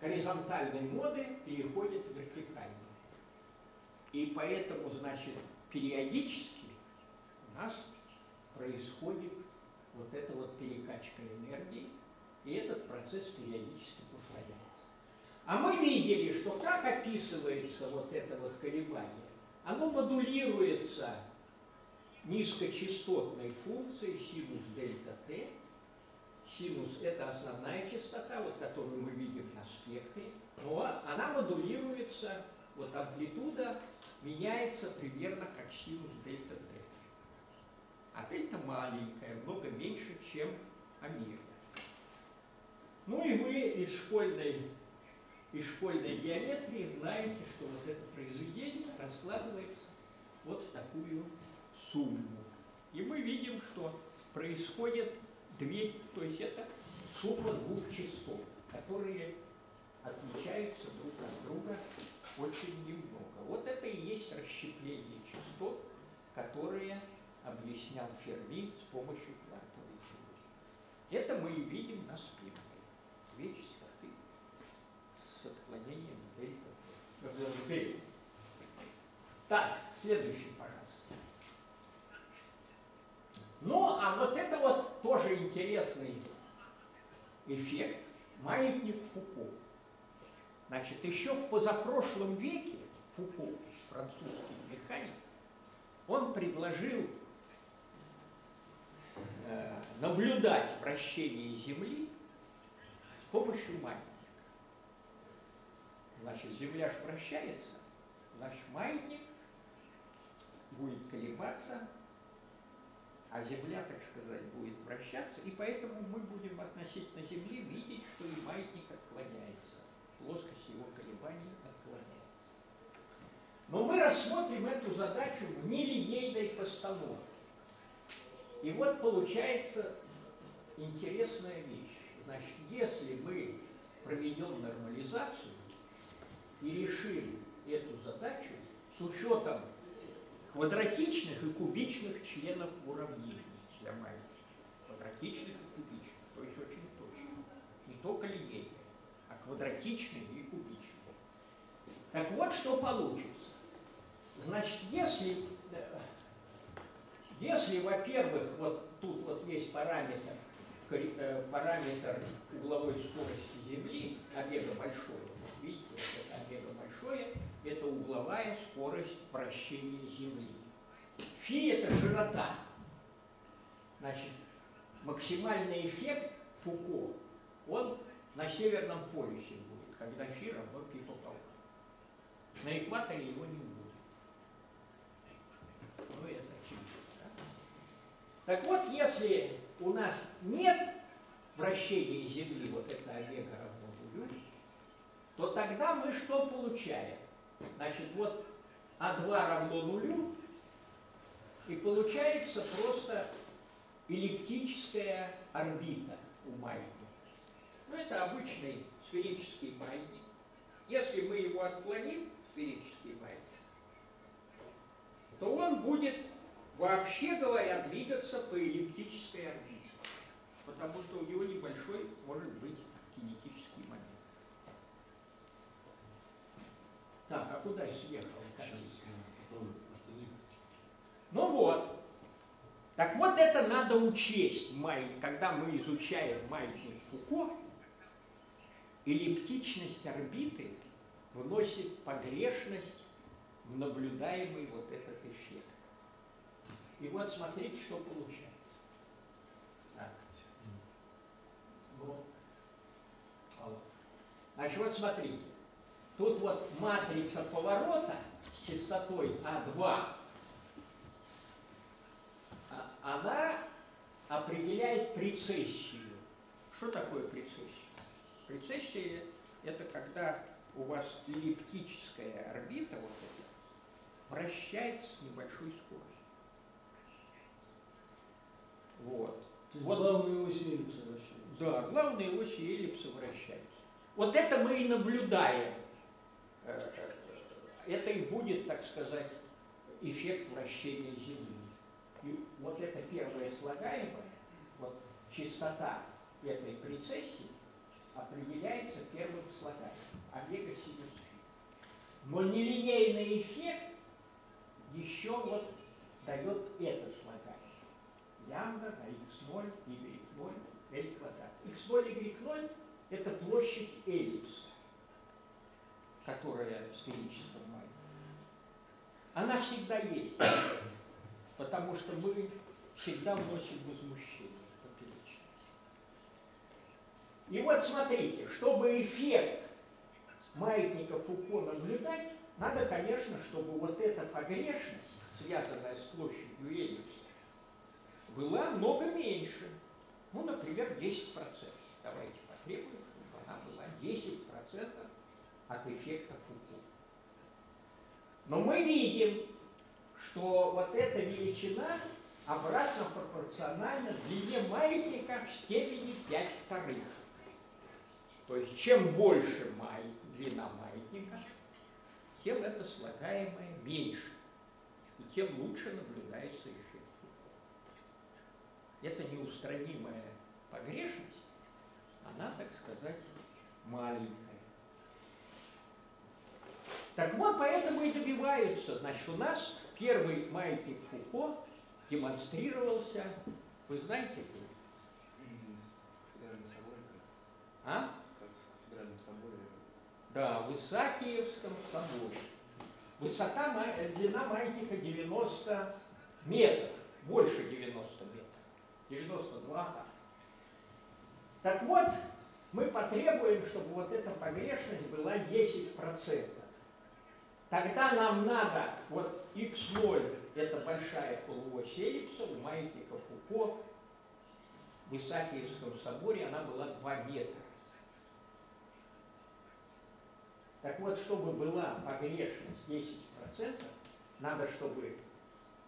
горизонтальной моды переходят в вертикальную. И поэтому, значит, периодически у нас происходит вот эта вот перекачка энергии, и этот процесс периодически повторяется. А мы видели, что как описывается вот это вот колебание, оно модулируется низкочастотной функцией синус дельта t. Синус – это основная частота, вот, которую мы видим на спектре, но она модулируется, вот амплитуда меняется примерно как синус дельта t. А дельта маленькая, много меньше, чем омега. Ну и вы из школьной, из школьной геометрии знаете, что вот это произведение раскладывается вот в такую сумму. И мы видим, что происходит две, то есть это сумма двух частот, которые отличаются друг от друга очень немного. Вот это и есть расщепление частот, которые объяснял Ферми с помощью квантовой теории. Это мы и видим на спирте. Две частоты с отклонением дельта. Так, следующий, пожалуйста. Ну, а вот это вот тоже интересный эффект. Маятник Фуко. Значит, еще в позапрошлом веке Фуко, французский механик, он предложил э, наблюдать вращение Земли с помощью маятника. Значит, Земля же вращается, значит, маятник будет колебаться, а Земля, так сказать, будет вращаться, и поэтому мы будем относительно Земли видеть, что и маятник отклоняется, плоскость его колебаний отклоняется. Но мы рассмотрим эту задачу в нелинейной постановке. И вот получается интересная вещь. Значит, если мы проведем нормализацию и решим эту задачу с учетом квадратичных и кубичных членов уравнений для маятника. Квадратичных и кубичных, то есть очень точно. Не только линейные, а квадратичные и кубичные. Так вот, что получится. Значит, если, э, если во-первых, вот тут вот есть параметр, э, параметр угловой скорости Земли, омега большое, видите, вот это омега большое, это угловая скорость вращения Земли. Фи – это широта. Значит, максимальный эффект Фуко, он на Северном полюсе будет, когда фи равно пи. На экваторе его не будет. Ну, это очевидно. Да? Так вот, если у нас нет вращения Земли, вот это омега равно то тогда мы что получаем? Значит, вот А2 равно нулю, и получается просто эллиптическая орбита у маятника. Ну, это обычный сферический маятник. Если мы его отклоним, сферический маятник, то он будет, вообще говоря, двигаться по эллиптической орбите. Потому что у него небольшой может быть кинетический момент. Так, а куда съехал? Ну вот. Так вот это надо учесть, когда мы изучаем маятник Фуко, эллиптичность орбиты вносит погрешность в наблюдаемый вот этот эффект. И вот смотрите, что получается. Так. Ну, Значит, вот смотрите. Тут вот матрица поворота с частотой А2, а, она определяет прецессию. Что такое прецессия? Прецессия – это когда у вас эллиптическая орбита вот эта вращается с небольшой скоростью. Вот. вот. Главные оси эллипса вращаются. Да, главные оси эллипса вращаются. Вот это мы и наблюдаем. Э, э, это и будет, так сказать, эффект вращения Земли. И вот это первое слагаемое, вот частота этой прецессии определяется первым слагаемым омега синус Но нелинейный эффект еще вот дает это слагаемое. Лямбда на x0, y0, L квадрат. x0, y0 это площадь эллипса, которая в сферическом маятнике. Она всегда есть, потому что мы всегда вносим возмущение поперечное. И вот смотрите, чтобы эффект маятника Фуко наблюдать, надо, конечно, чтобы вот эта погрешность, связанная с площадью эллипса, была много меньше. Ну, например, 10%. Давайте потребуем, чтобы она была 10% от эффекта Фуко. Но мы видим, что вот эта величина обратно пропорциональна длине маятника в степени 5 вторых. То есть чем больше маятник, длина маятника, тем это слагаемое меньше. И тем лучше наблюдается эффект Это неустранимая погрешность, она, так сказать, маленькая. Так вот, поэтому и добиваются. Значит, у нас первый маятник Фуко демонстрировался, вы знаете, где? А? Да, в Исаакиевском соборе. Высота, длина маятника 90 метров, больше 90 метров, 92 так. вот, мы потребуем, чтобы вот эта погрешность была 10%. Тогда нам надо, вот x0 это большая полуось эллипса, у маятника Фуко в Исаакиевском соборе она была 2 метра. Так вот, чтобы была погрешность 10%, надо, чтобы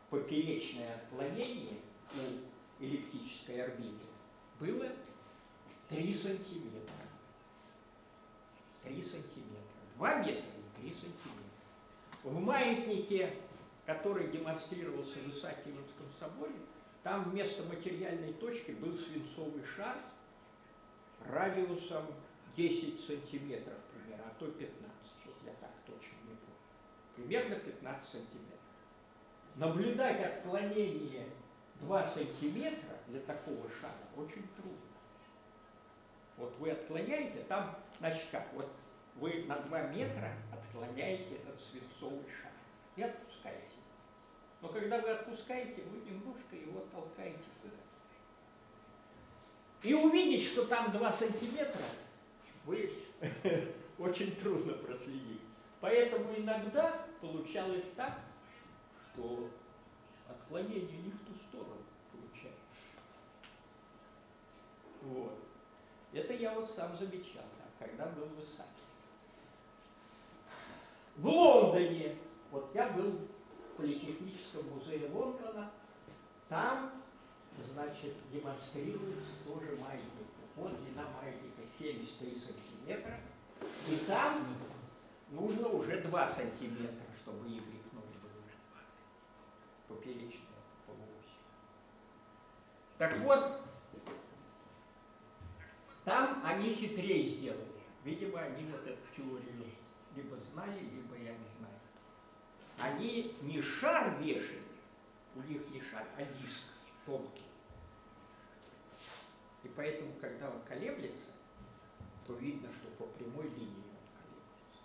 поперечное отклонение у эллиптической орбиты было 3 сантиметра. 3 сантиметра. 2 метра и 3 сантиметра. В маятнике, который демонстрировался в Исаакиевском соборе, там вместо материальной точки был свинцовый шар радиусом 10 сантиметров примерно, а то 15, вот я так точно не помню. Примерно 15 сантиметров. Наблюдать отклонение 2 сантиметра для такого шара очень трудно. Вот вы отклоняете, там, значит как, вот вы на 2 метра отклоняете этот свинцовый шар и отпускаете. Но когда вы отпускаете, вы немножко его толкаете туда. И увидеть, что там 2 сантиметра, вы очень трудно проследить. Поэтому иногда получалось так, что отклонение не в ту сторону получается. Вот. Это я вот сам замечал, да, когда был в Исаке. В Лондоне, вот я был в Политехническом музее Лондона, там, значит, демонстрируется тоже маятник. Вот длина маятника 73 сантиметра, и там нужно уже 2 сантиметра, чтобы Y0 было поперечная полуось. Так вот, там они хитрее сделали. Видимо, они вот эту теорию либо знали, либо я не знаю. Они не шар вешали, у них не шар, а диск тонкий. И поэтому, когда он колеблется, то видно, что по прямой линии он колеблется.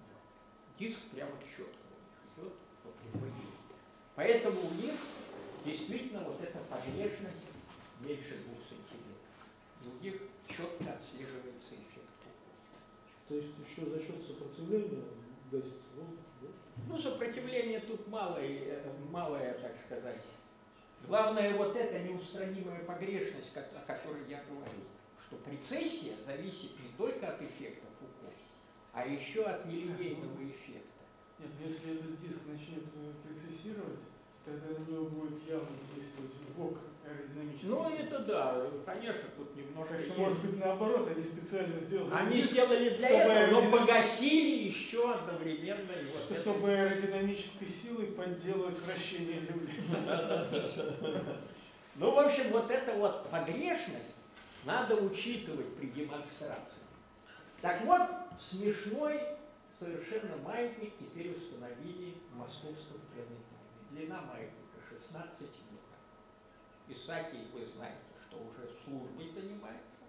Вот. Диск прямо четко у них идет по прямой линии. Поэтому у них действительно вот эта погрешность меньше двух сантиметров. И четко отслеживается эффект То есть еще за счет сопротивления гасится воздух, да? Ну, сопротивление тут малое, малое, так сказать. Главное вот эта неустранимая погрешность, о которой я говорил, что прецессия зависит не только от эффекта Фуко, а еще от нелинейного эффекта. Нет, но если этот диск начнет процессировать, тогда на него будет явно действовать бок аэродинамический. Ну, это да, конечно, тут немножко Так что, может быть, наоборот, они специально сделали Они диск, сделали для этого, но аэродинам- погасили еще одновременно и вот что- это. чтобы аэродинамической силой подделывать вращение Земли. Ну, в общем, вот эта вот погрешность надо учитывать при демонстрации. Так вот, смешной совершенно маятник теперь установили в московском планетарии. Длина маятника 16 метров. Исаакий, вы знаете, что уже службой занимается.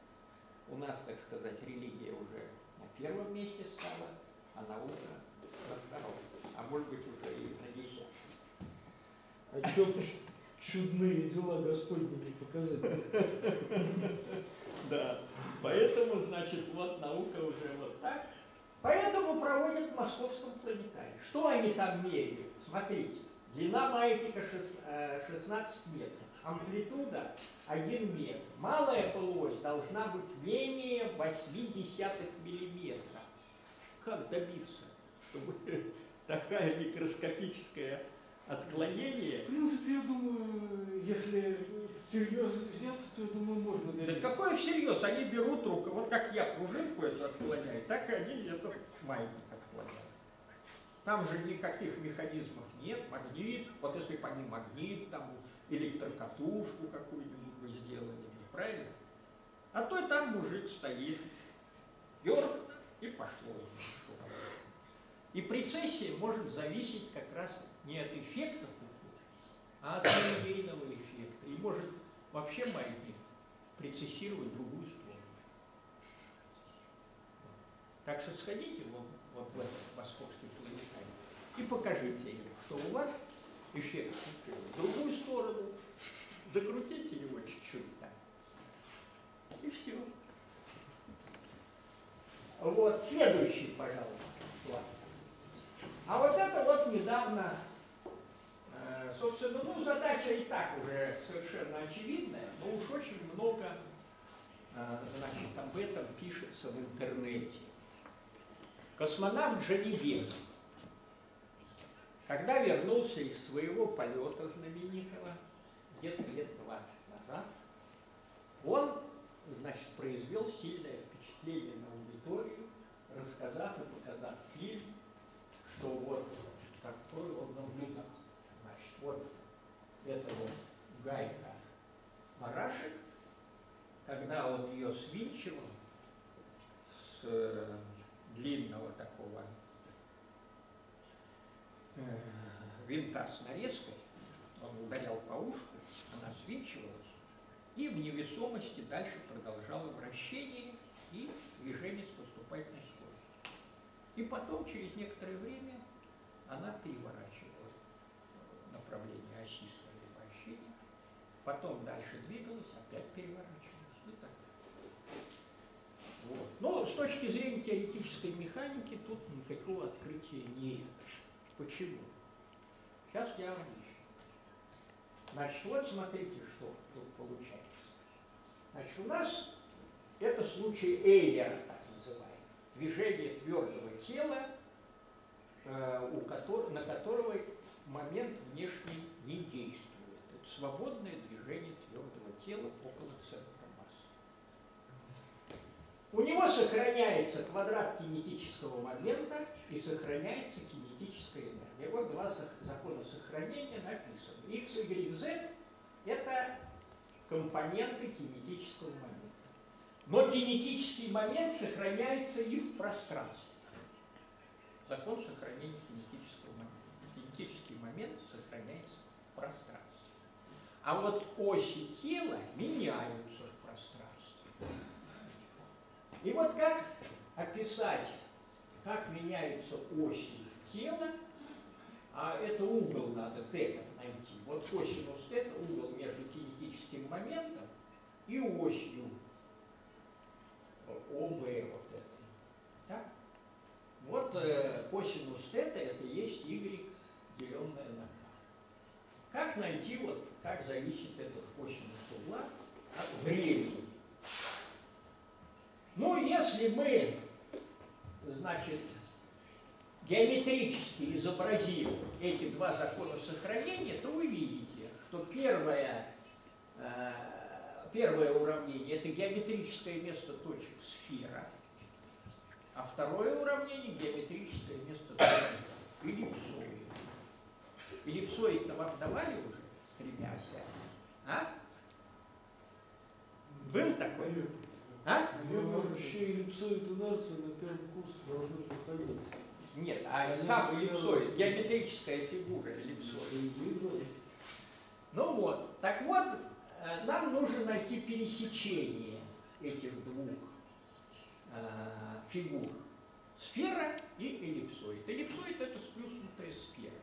У нас, так сказать, религия уже на первом месте стала, а наука на втором. А может быть уже и на десятом. А что чудные дела Господни не показать? Да. Поэтому, значит, вот наука уже вот так. Поэтому проводят в московском планетарии. Что они там меряют? Смотрите, длина маятника шест- э, 16 метров, амплитуда 1 метр. Малая полуось должна быть менее 0,8 миллиметра. Как добиться, чтобы такое микроскопическое отклонение В принципе, я думаю, если серьезно взяться, то, я думаю, можно Да добиться. какой всерьез? Они берут руку, вот как я пружинку эту отклоняю, так они этот маятник. Там же никаких механизмов нет, магнит, вот если бы они магнит, там, электрокатушку какую-нибудь бы сделали, правильно? А то и там мужик стоит, дерг, и пошло. И прецессия может зависеть как раз не от эффекта Фуко, а от линейного эффекта. И может вообще маятник прецессировать другую сторону. Так что сходите вот, вот в этот московский планетарий и покажите им, что у вас Фуко в другую сторону, закрутите его чуть-чуть так. И все. Вот, следующий, пожалуйста, слайд. А вот это вот недавно, э, собственно, ну, задача и так уже совершенно очевидная, но уж очень много, э, значит, об этом пишется в интернете. Космонавт Джанибек, когда вернулся из своего полета знаменитого, где-то лет 20 назад, он, значит, произвел сильное впечатление на аудиторию, рассказав и показав фильм, что вот такой он наблюдал. Значит, вот это вот гайка барашек, когда он ее свинчивал с э, длинного такого винта с нарезкой, он ударял по ушку, она свинчивалась, и в невесомости дальше продолжало вращение и движение с поступательной скоростью. И потом, через некоторое время, она переворачивала э, направление оси своего вращения, потом дальше двигалась, опять переворачивалась и так. Вот. Но с точки зрения теоретической механики тут никакого открытия нет. Почему? Сейчас я объясню. Значит, вот смотрите, что тут получается. Значит, у нас это случай Эйлера, так называемый. Движение твердого тела, э, у которого, на которого момент внешний не действует. Это свободное движение твердого тела около центра. У него сохраняется квадрат кинетического момента и сохраняется кинетическая энергия. Вот два закона сохранения написаны. X, Y, Z – это компоненты кинетического момента. Но кинетический момент сохраняется и в пространстве. Закон сохранения кинетического момента. Кинетический момент сохраняется в пространстве. А вот оси тела меняются. И вот как описать, как меняются оси тела, а это угол надо тета найти. Вот косинус это угол между кинетическим моментом и осью ОБ вот это. Так? Вот э, косинус тета это есть y, деленное на k. Как найти, вот, как зависит этот косинус угла от времени? Ну, если мы, значит, геометрически изобразим эти два закона сохранения, то вы видите, что первое, э, первое уравнение – это геометрическое место точек сфера, а второе уравнение – геометрическое место точек эллипсоид. Эллипсоид-то вам давали уже с тремя осями? А? Был такой? А? Наверное, еще эллипсоид инерции на первом курсе должны проходить. Нет, а сам эллипсоид, геометрическая фигура эллипсоид. Ну вот, так вот, э, нам нужно найти пересечение этих двух э, фигур. Сфера и эллипсоид. Эллипсоид это сплюснутая сфера.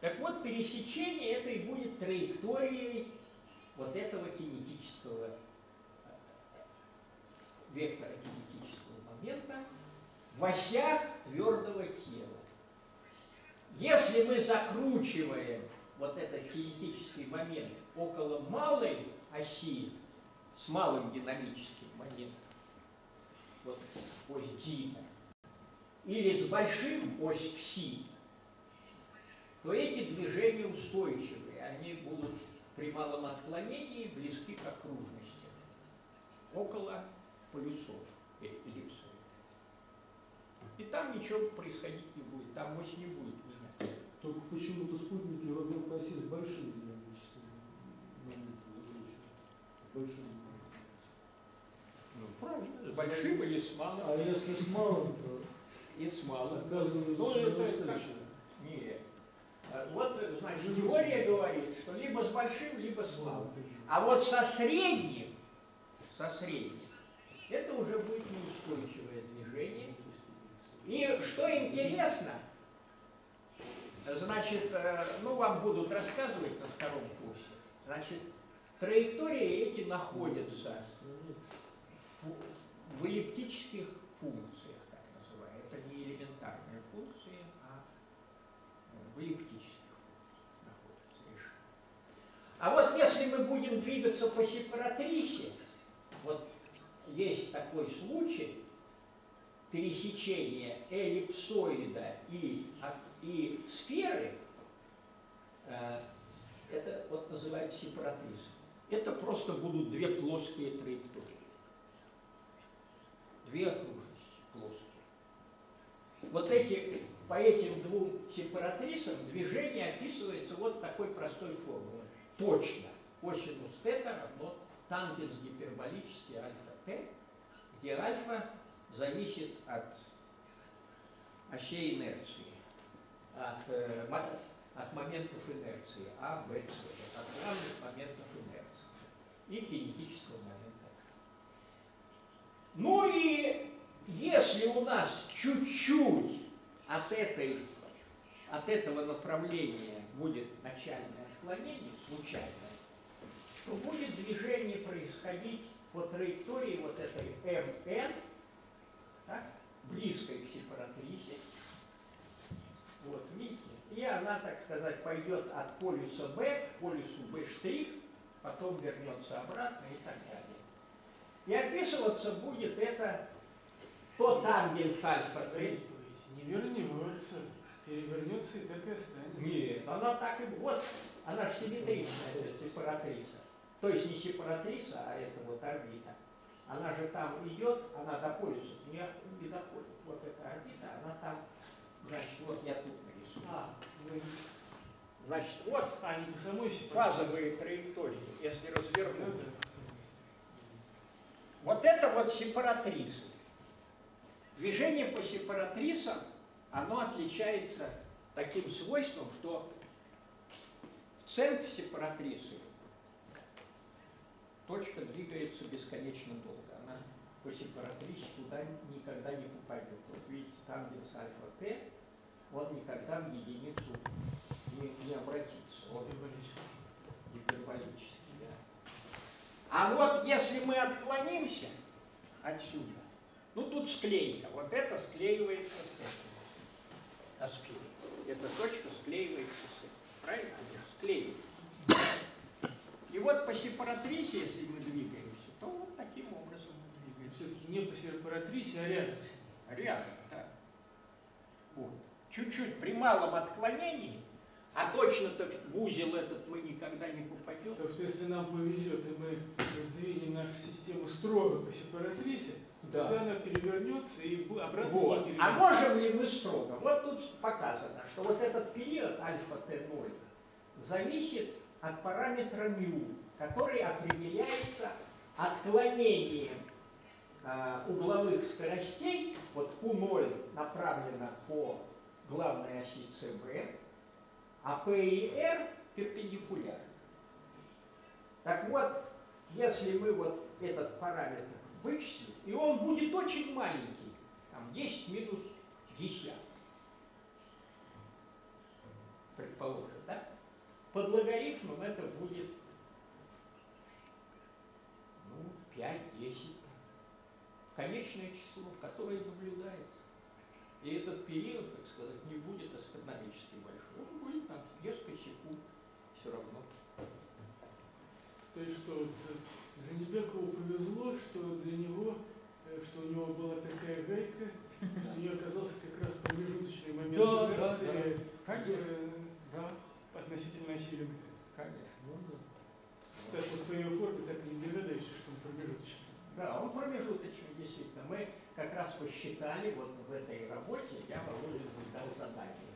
Так вот, пересечение это и будет траекторией вот этого кинетического вектора кинетического момента в осях твердого тела. Если мы закручиваем вот этот кинетический момент около малой оси с малым динамическим моментом, вот ось Дина, или с большим ось Кси, то эти движения устойчивые, они будут при малом отклонении близки к окружности, около полюсов эллипсов. И там ничего происходить не будет, там ось не будет менять. Только почему-то спутники вокруг оси с большим динамическим Большим Ну, правильно, с большим или с малым. А если с малым, то И с малым. Ну, это как-. Нет. А Вот, значит, теория говорит, что либо с большим, либо с малым. А вот со средним, со средним, это уже будет неустойчивое движение. И что интересно, значит, э, ну вам будут рассказывать на втором курсе, значит, траектории эти находятся в, эллиптических функциях, так называемых. Это не элементарные функции, а в эллиптических функциях находятся решения. А вот если мы будем двигаться по сепаратрисе, вот есть такой случай, пересечения эллипсоида и, и сферы, э, это вот называется сепаратрис. Это просто будут две плоские траектории. две окружности плоские. Вот эти, по этим двум сепаратрисам движение описывается вот такой простой формулой. Точно. Косинус тета равно тангенс гиперболический альфа т, где альфа зависит от осей инерции, от, э, от моментов инерции А, Б, С, от главных моментов инерции и кинетического момента. Ну и если у нас чуть-чуть от, этой, от этого направления будет начальное отклонение, случайное, то будет движение происходить по траектории вот этой МН, так, близкой к сепаратрисе. Вот, видите? И она, так сказать, пойдет от полюса B к полюсу B', потом вернется обратно и так далее. И описываться будет это то тангенс альфа. Не вернется, перевернется и так и останется. Нет, она так и вот, она же симметричная, эта сепаратриса. То есть не сепаратриса, а это вот орбита. Она же там идет, она до полюса не, не доходит. Вот эта орбита, она там, значит, вот я тут нарисую. А, вы- Значит, вот а, не самой фазовые траектории, если Ну развернуть. Вот это вот сепаратрисы. Движение по сепаратрисам, оно отличается таким свойством, что в центре сепаратрисы точка двигается бесконечно долго. Она по сепаратрисе туда никогда не попадет. Вот видите, там где альфа Т, он никогда в единицу не, не обратится. Он Гиперболический. гиперболический, да. А вот если мы отклонимся отсюда, ну тут склейка, вот это склеивается с этим. Доски. Эта точка склеивается с этим. Правильно? Склеивается. И вот по сепаратрисе, если мы двигаемся, то вот таким образом мы двигаемся. Все-таки не по сепаратрисе, а рядом с. Рядом, да. Вот. Чуть-чуть при малом отклонении, а точно-то в узел этот мы никогда не попадем. Потому что если нам повезет, и мы сдвинем нашу систему строго по сепаратрисе, Да. тогда она перевернется и обратно Вот. не А можем ли мы строго? Вот тут показано, что вот этот период альфа Т0 зависит от параметра μ, который определяется отклонением а, угловых скоростей, вот Q0 направлено по главной оси ЦБ, а P и R перпендикулярны. Так вот, если мы вот этот параметр вычислим, и он будет очень маленький, там 10 минус 10, предположим, да? Под логарифмом это будет ну, 5-10, конечное число, которое наблюдается. И этот период, так сказать, не будет астрономически большой. Он будет там несколько секунд все равно. То есть что, вот, э, Жанибекову повезло, что для него, э, что у него была такая гайка, что у нее оказался как раз промежуточный момент Да, да, инерции, Конечно. э, Да, относительно оси Лемке. конечно. Ну, да. Так вот по ее форме так не догадаешься, что он промежуточный. Да, он промежуточный, действительно. Мы как раз посчитали, вот в этой работе я Володю дал задание.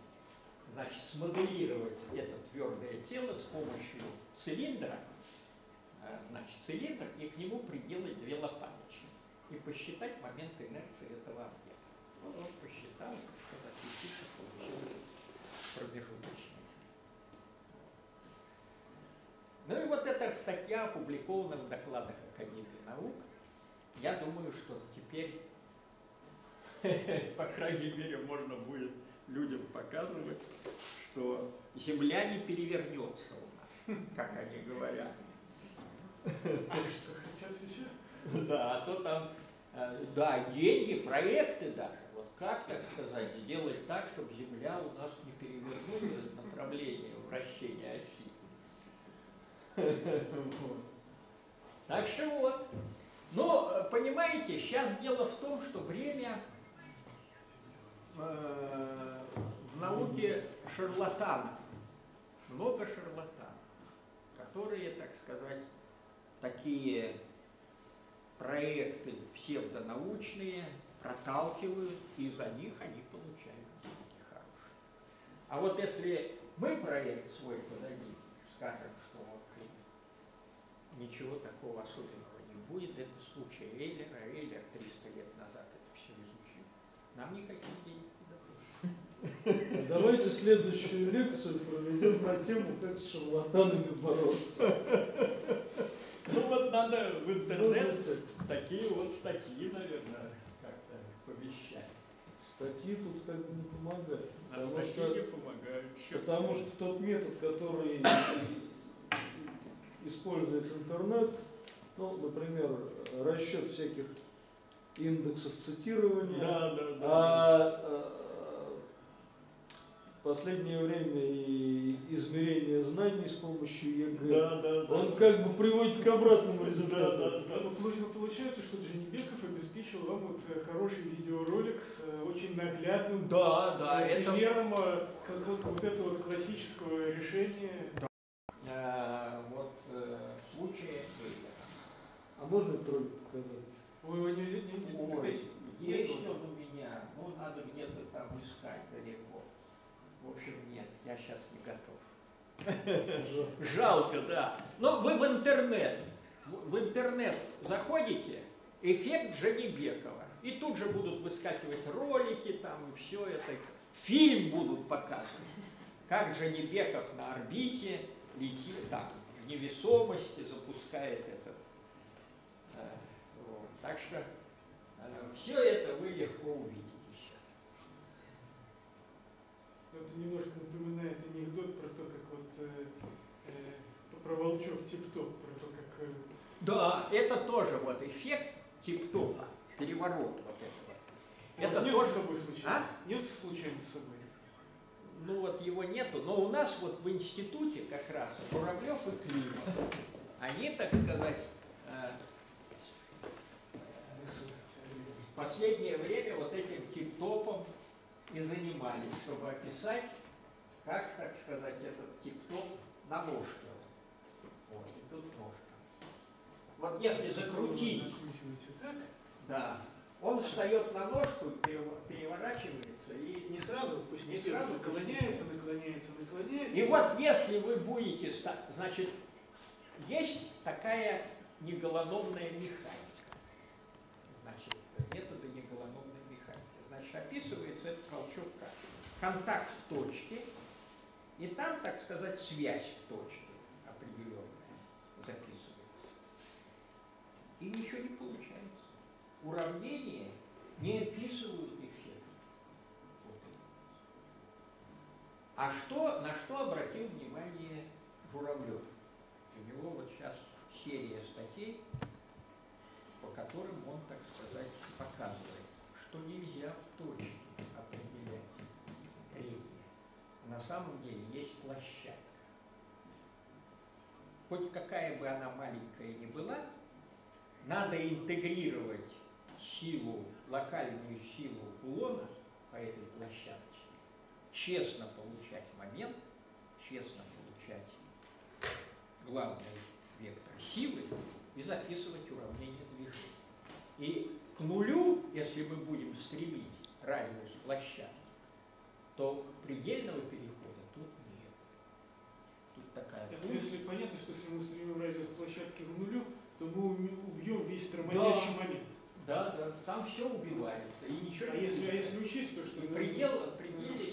Значит, смоделировать это твердое тело с помощью цилиндра, а, значит, цилиндр, и к нему приделать две лопаточки. И посчитать момент инерции этого объекта. Вот он посчитал, так сказать, и цифры получились промежуточные. Ну и вот эта статья опубликована в докладах Академии наук. Я думаю, что теперь, по крайней мере, можно будет людям показывать, что Земля не перевернется у нас, как они говорят. А? Да, а то там, э, да, деньги, проекты даже. Вот как, так сказать, сделать так, чтобы Земля у нас не перевернула направление вращения оси. Так что вот. Ну, э, понимаете, сейчас дело в том, что время э, в науке шарлатанов. Много шарлатанов, которые, так сказать, такие проекты псевдонаучные проталкивают, и за них они получают деньги хорошие. А вот если мы проект свой подадим, скажем, ничего такого особенного не будет, это случай Эйлера, Эйлер 300 лет назад это все изучил, нам никаких денег не дадут. Давайте следующую лекцию проведем на тему, как с шарлатанами бороться. Ну вот надо в интернет такие вот статьи, наверное, как-то помещать. Статьи тут как бы не помогают. А Потому статьи что не помогают. Потому что тот метод, который использует интернет, ну, например, расчет всяких индексов цитирования, Да, да, да. а э, последнее время и измерение знаний с помощью ЕГЭ, Да, да, да. он как бы приводит к обратному Да, результату. да, да. Ну, получ- Получается, что Джанибеков обеспечил вам вот э, хороший видеоролик с э, очень наглядным Да, да, это примером э, как вот, вот этого классического решения. э, вот э, в случае Эйлера. Можно этот ролик показать? Вы его не, не, не- Ой, есть он у меня, ну надо где-то там искать далеко. В общем, нет, я сейчас не готов. Жалко, да. Но вы в интернет, в интернет заходите, эффект Жанибекова. И тут же будут выскакивать ролики там и все это. Фильм будут показывать, как Жанибеков на орбите летит там в невесомости, запускает этот. Э. Так что все это вы легко увидите сейчас. Это немножко напоминает анекдот про то, как вот э, э, про волчок тип-топ, про то, как э, Да, это тоже вот эффект тип-топа, переворот вот этого. вас Это нет тоже, с собой случайно? А? Нет случайно с собой? ну вот его нету, но у нас вот в институте как раз Журавлев и Климов, они, так сказать, э, в последнее время вот этим тип-топом и занимались, чтобы описать, как, так сказать, этот тип-топ на ножке. Вот, и тут ножка. Вот если закрутить так, Да. Он встает на ножку, перево- переворачивается и... не сразу, Не сразу, наклоняется, наклоняется, наклоняется. И вот если вы будете... Значит, есть такая неголономная механика. Значит, методы неголономной механики. Описывается этот толчок как? Контакт в точке, и там, так сказать, связь в точке определенная записывается. И ничего не получается. Уравнения не описывают эффект. Вот. А что, на что обратил внимание Журавлев? У него вот сейчас серия статей, по которым он, так сказать, показывает, что нельзя в точке определять трение. На самом деле есть площадка. Хоть какая бы она маленькая ни была, надо интегрировать силу, локальную силу кулона по этой площадке, честно получать момент, честно получать главный вектор силы и записывать уравнение движения. И к нулю, если мы будем стремить радиус площадки, то предельного перехода тут нет. Тут такая Это функция. если понятно, что если мы стремим радиус площадки к нулю, то мы убьем весь тормозящий момент. Да, да, там все убивается, и ничего А не если, а получается. если учесть то, что, ну, предел, что, что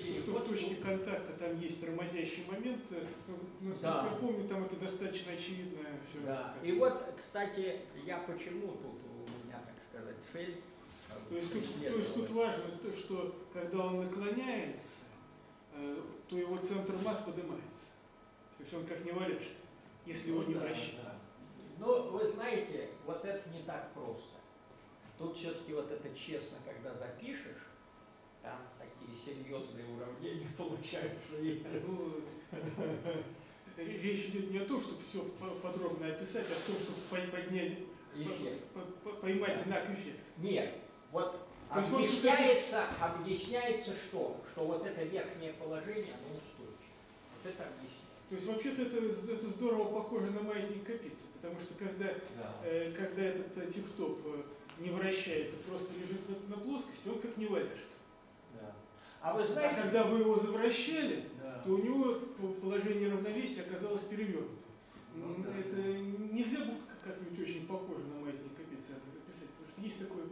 переход в точке контакта там есть тормозящий момент, э, ну, насколько Да. я помню, там это достаточно очевидно все. Да. И вот, кстати, я почему тут сказать, цель э, То есть, тут, то есть тут важно то, что когда он наклоняется, э, то его центр масс поднимается. То есть он как не валяшка, если его не Ну да, вращать. да. Ну, вы знаете, вот это не так просто. Тут все-таки вот это честно, когда запишешь, там такие серьезные уравнения получаются. Ну, речь идет не о том, чтобы все подробно описать, а о том, чтобы по- поднять, Эффект. по- по- поймать знак эффекта. Нет, вот То объясняется, объясняется что? Что вот это верхнее положение, оно устойчиво. Вот это объясняется. То есть вообще-то это, это здорово похоже на маятник Капицы, потому что когда, Да. э, когда этот э, тип-топ э, не вращается, просто лежит на, на плоскости, он как неваляшка. Да. А вы А знаете, когда вы его завращали, Да. то у него по- положение равновесия оказалось перевернутым. Ну М, да. Это нельзя было как-нибудь очень похоже на маятник Капицы описать, потому что есть такой...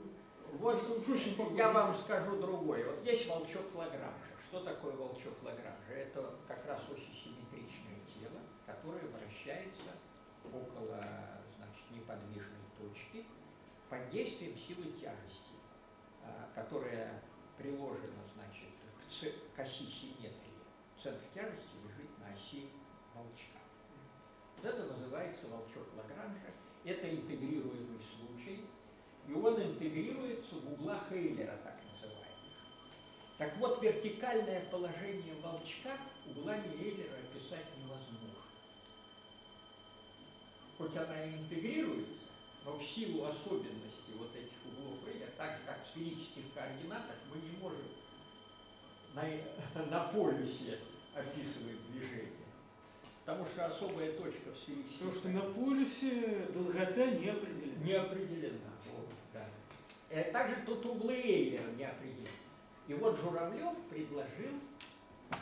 Вот уж очень похоже. я вам скажу другое. Вот есть волчок Лагранжа. Что такое волчок Лагранжа? Это как раз осисимметричное тело, которое вращается около значит, неподвижной точки под действием силы тяжести, а, которая приложена значит, к оси симметрии. Центр тяжести лежит на оси волчка. Вот это называется волчок Лагранжа. Это интегрируемый случай, и он интегрируется в углах Эйлера, так называемых. Так вот, вертикальное положение волчка углами Эйлера описать невозможно. Хоть она и интегрируется, но в силу особенностей вот этих углов Эйлера, так же как в сферических координатах, мы не можем на, на полюсе описывать движение. Потому что особая точка в сферических Потому что на полюсе долгота не определена. не определена. Вот, да. Э, Также тут углы Эйлера не определены. И вот Журавлев предложил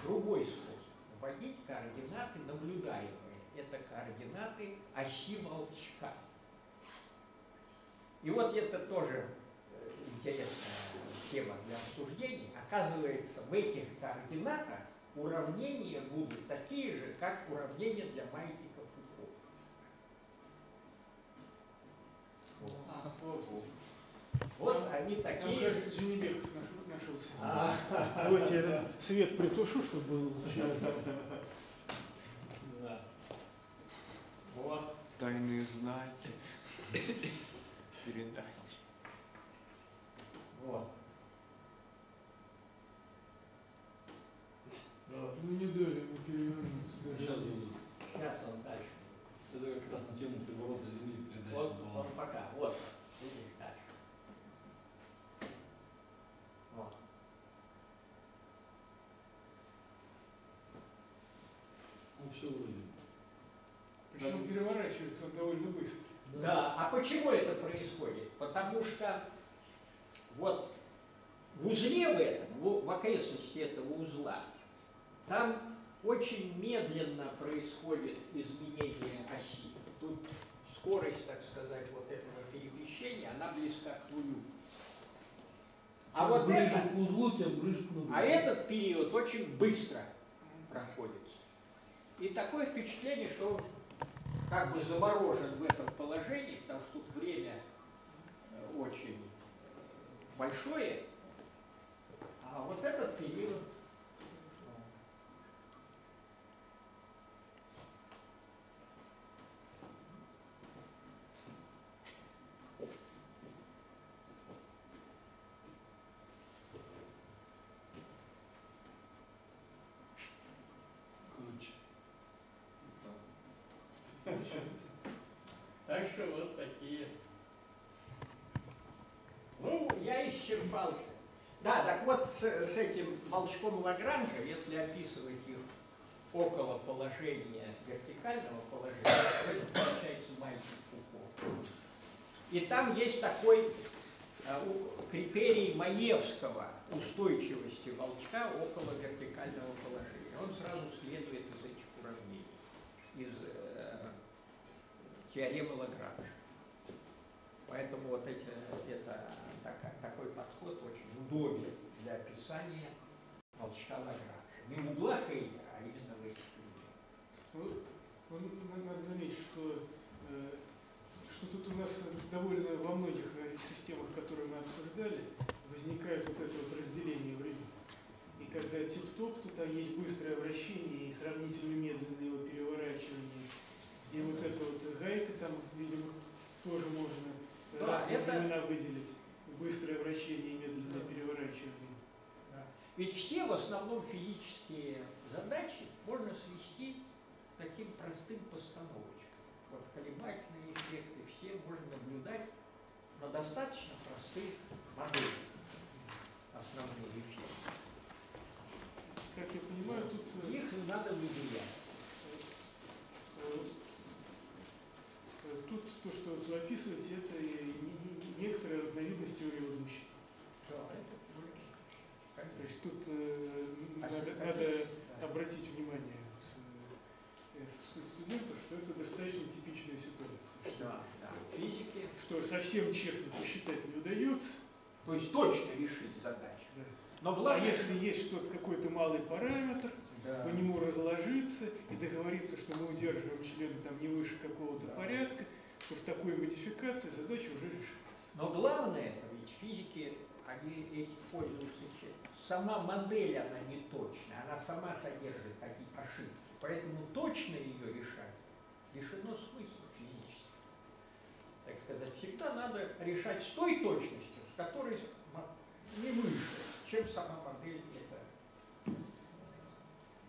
другой способ. Вводить координаты наблюдаемые. Это координаты оси волчка. И вот это тоже э, интересная тема для обсуждений. Оказывается, в этих координатах уравнения будут такие же, как уравнения для маятника Фуко. Вот. А, они Там, такие. кажется, Дженебеков наш- нашелся. А, Давайте я свет притушу, чтобы было лучше. да. Вот. Тайные знаки. Передать. Вот. Ну не дали ему перевернуться. Сейчас будут. Сейчас он дальше. Это как раз на тему приворота Земли передачи Вот, была. вот пока. Вот. Видишь, дальше. Вот. Ну все вроде. Причем переворачивается он довольно быстро. Да, а почему это происходит? Потому что вот в узле в этом, в окрестности этого узла, там очень медленно происходит изменение оси. Тут скорость, так сказать, вот этого перемещения, она близка к нулю. А Чем вот ближе это, к узлу, тем ближе к нулю. а этот период очень быстро проходится. И такое впечатление, что он как бы заморожен в этом положении, потому что тут время э, очень большое, а вот этот период ну, Короче. Так что вот такие. Ну, я исчерпался. Да, так вот с, с этим волчком Лагранжа, если описывать их около положения вертикального положения, то это получается маятник Фуко. И там есть такой э, критерий Маевского устойчивости волчка около вертикального положения. Он сразу следует из этих уравнений, из э, теоремы Лагранжа. Поэтому вот эти, это така- такой подход очень удобен для описания волчка Лагранжа. Не в углах Эйлера, а именно в этих вот на- надо заметить, что, э, что тут у нас довольно во многих э, системах, которые мы обсуждали, возникает вот это вот разделение времени. И когда тип-топ, то там есть быстрое вращение и сравнительно медленное его переворачивание. И вот эта вот гайка там, видимо, тоже можно э, Да, это- времена выделить быстрое вращение и медленное переворачивание. Да. Ведь все в основном физические задачи можно свести к таким простым постановочкам. Вот колебательные эффекты все можно наблюдать на достаточно простых моделях основные эффекты. Как я понимаю, тут... Э, их надо выделять. Э, э, тут то, что вы описываете, это и не- не- не- некоторая разновидность теории возмущения. То есть тут э, А надо, надо обратить внимание э, э, студентов, что это достаточно типичная ситуация. Что, Да, да. Физики, что совсем честно посчитать не удается. то есть точно решить задачу. да. Но А главное, если есть что-то, какой-то малый параметр, да. по нему разложиться и договориться, что мы удерживаем члены там не выше какого-то Да. порядка, то в такой модификации задача уже решается. Но главное, ведь физики, они этим пользуются? Сама модель, она не точная, она сама содержит такие ошибки. Поэтому точно ее решать лишено смысла физически. Так сказать, всегда надо решать с той точностью, с которой не выше, чем сама модель это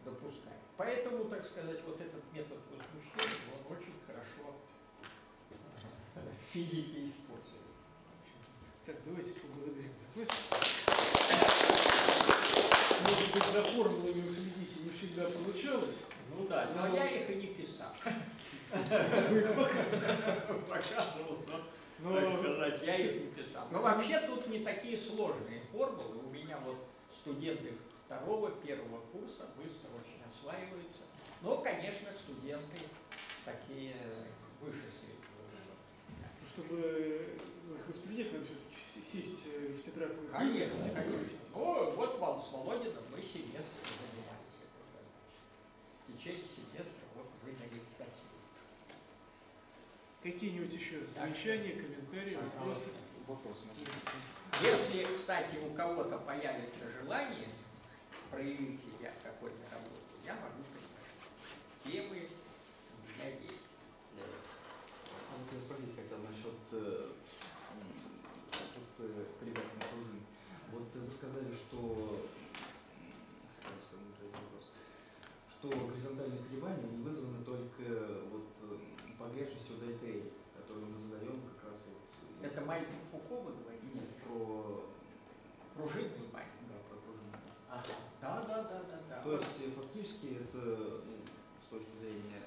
допускает. Поэтому, так сказать, вот этот метод возмущения, он очень хорошо в физике используется. Так, давайте поблагодарим. Может быть, за формулами уследите не всегда получалось. Ну да, но я их и не писал. Вы их. Показывал, но, Но так сказать, я их не писал. Но вообще тут не такие сложные формулы. У меня вот студенты второго, первого курса быстро очень осваиваются. Но, конечно, студенты такие выше среднего. чтобы их воспринять, надо все-таки сесть э, в тетрадку. Конечно, конечно. Ну, вот вам с Володином мы семестр занимались. В течение семестра вот вы на статьи. Какие-нибудь еще замечания, комментарии, вопросы? Вопрос. Если, кстати, у кого-то появится желание проявить себя в какой-то работе, я могу предложить. Темы у меня есть. А вот спросить хотел насчет э, м, вот, э, приватных пружин. Вот э, вы сказали, что что горизонтальные колебания не вызваны только вот погрешностью ДТ, которую мы задаем как раз вот э, Это Майкл Фуко вы говорите? нет, про Пружинный Майкл. да, про пружины. Ага. Да, да, да, да, да. То есть э, фактически это ну, с точки зрения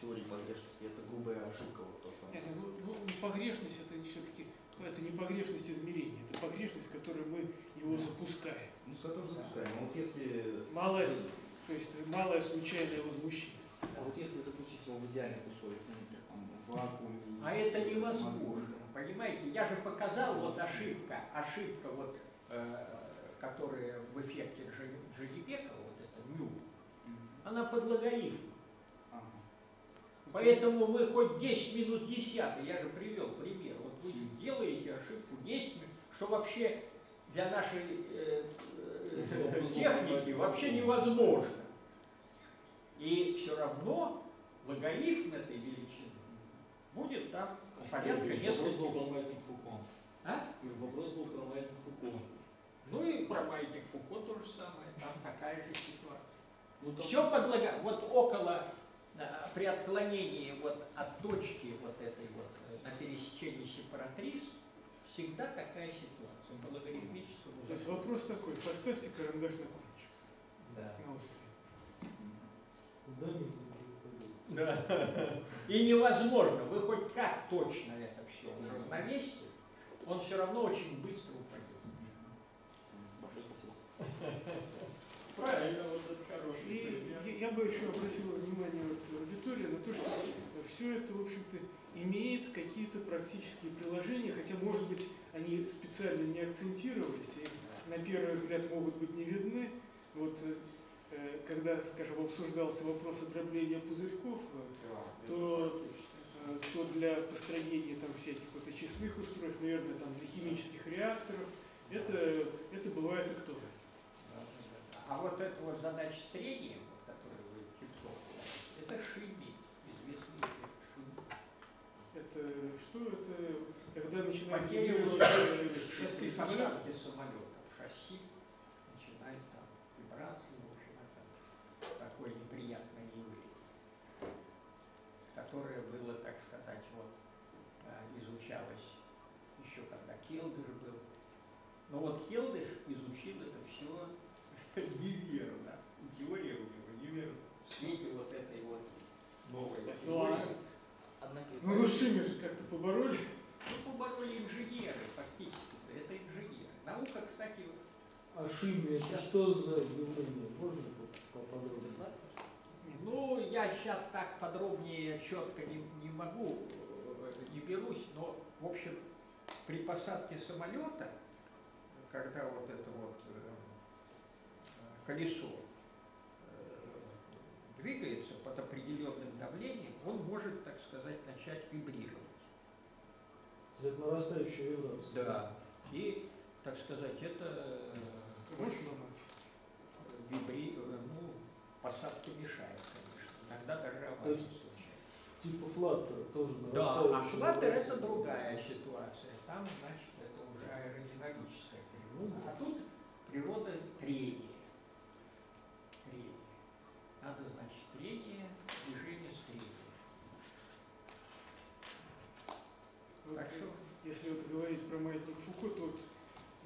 теории погрешности это грубая ошибка вот то, что Нет, ну, ну, погрешность это все-таки это не погрешность измерения, это погрешность, с которой мы его запускаем. ну, с которой запускаем. А вот если Малое, то есть малое случайное возмущение. А вот если запустить его в идеальных условиях, например, там, в вакууме... А это невозможно. Понимаете, я же показал вот ошибка, ошибка вот, э, которая в эффекте Джи- Дженебека, вот это мю, она под логарифмом. Ага. Поэтому вы хоть 10 минус 10, я же привел пример, вот вы делаете ошибку 10 минут, что вообще для нашей э, э, техники вообще невозможно. И все равно логарифм этой величины будет там порядка Вопрос нескольких. А? Вопрос был про маятник Фуко. Ну и про маятник Фуко то же самое, там такая же ситуация. Ну, там- Все под лога- вот около, э, при отклонении вот от точки вот этой вот э, на пересечении сепаратрис всегда такая ситуация по логарифмическому То есть вопрос такой, поставьте карандаш на кончик, Да. на острове. Куда-нибудь не пойдет. Да. И невозможно, вы хоть как точно это все уравновесите, он все равно очень быстро упадет. Правильно, вот это хороший И пример. я, я бы еще обратил внимание вот аудитории на то, что все это, в общем-то, имеет какие-то практические приложения, хотя, может быть, они специально не акцентировались и на первый взгляд могут быть не видны. Вот э, когда, скажем, обсуждался вопрос отдробления пузырьков, э, то, э, то для построения там всяких вот очистных устройств, наверное, там для химических реакторов, это, это бывает актуально. А вот эта вот задача средняя, вот, которую вы Типцов это Шиби. Это что это, когда начинает шасси самолета? самолета. Шасси начинает там вибрации, в общем, это такое неприятное явление, которое было, так сказать, вот э, изучалось еще когда Келдыш был. Но вот Келдыш изучил это все неверно. И теория у него неверна. В свете вот этой вот новой Ну, теории. Шимер же как-то по побороли. Ну, побороли инженеры, фактически. Это инженеры. Наука, кстати, А шиме это что за явление? Можно поподробнее? Ну, я сейчас так подробнее, четко не, не могу, э, не берусь, но, в общем, при посадке самолета, когда вот это вот э, колесо двигается под определенным давлением, он может, так сказать, начать вибрировать. Это нарастающая вибрация. Да. И, так сказать, это э, Может сломаться. вибри, э, ну, посадке мешает, конечно. Иногда даже аварии. Типа флаттер тоже Да, а флаттер это другая ситуация. Там, значит, это уже аэродинамическая тревога. А тут природа трения. Надо, значит, трение, движение с трением. Вот, Так что- Если вот говорить про маятник Фуко, то вот,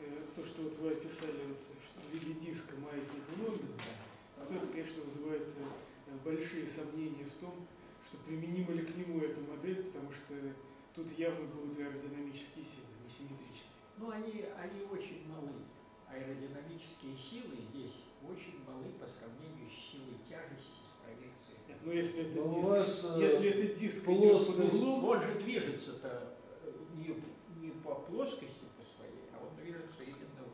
э, то, что вот вы описали вот, что в виде диска маятник в Лондоне, вот это, конечно, вызывает э, большие сомнения в том, что применима ли к нему эта модель, потому что тут явно будут аэродинамические силы, несимметричные. Ну, они, они очень малы. Аэродинамические силы здесь очень малы по сравнению с силой тяжести, с проекцией. Нет, Но если этот Но у диск, вас, э, если этот диск идет под плоскость- углом, Он же движется-то э, не, не по плоскости по своей, а он движется именно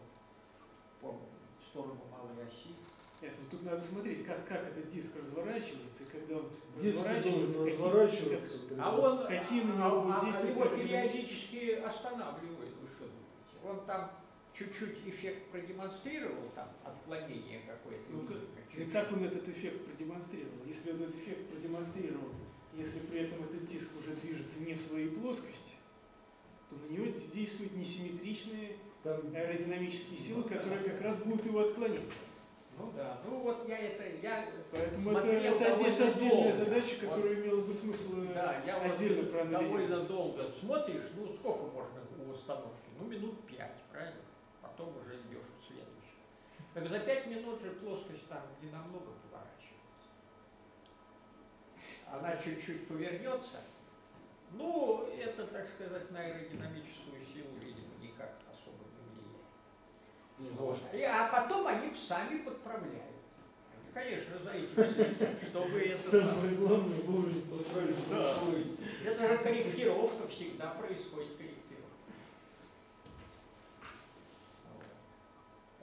по, в сторону малой оси. нет, ну тут надо смотреть, как, как этот диск разворачивается, и когда он Диск разворачивается, каким- разворачиваться. как- А он, Какие на а, а- а его периодически останавливает, вы что думаете? Он там чуть-чуть эффект продемонстрировал, там отклонение какое-то. Ну, как- чуть-чуть. как он этот эффект продемонстрировал? Если он этот эффект продемонстрировал, если при этом этот диск уже движется не в своей плоскости, то на него действуют несимметричные Там аэродинамические силы, которые как раз будут его отклонять. Ну да, ну вот я это, я Поэтому это, это, довольно это отдельная долго. задача, Вот. которая имела бы смысл э, Да, я вот отдельно довольно проанализировать. долго смотришь, ну сколько можно у установки? Ну минут пять, правильно? Потом уже идешь к следующему. Так за пять минут же плоскость там не намного поворачивается. Она чуть-чуть повернется. Ну, это, так сказать, на аэродинамическую силу, видимо, никак особо не влияет. Вот. И, а потом они сами подправляют. Они, конечно, за этим чтобы это самое. главное вовремя поправить Да. Это же корректировка, всегда происходит корректировка. Вот.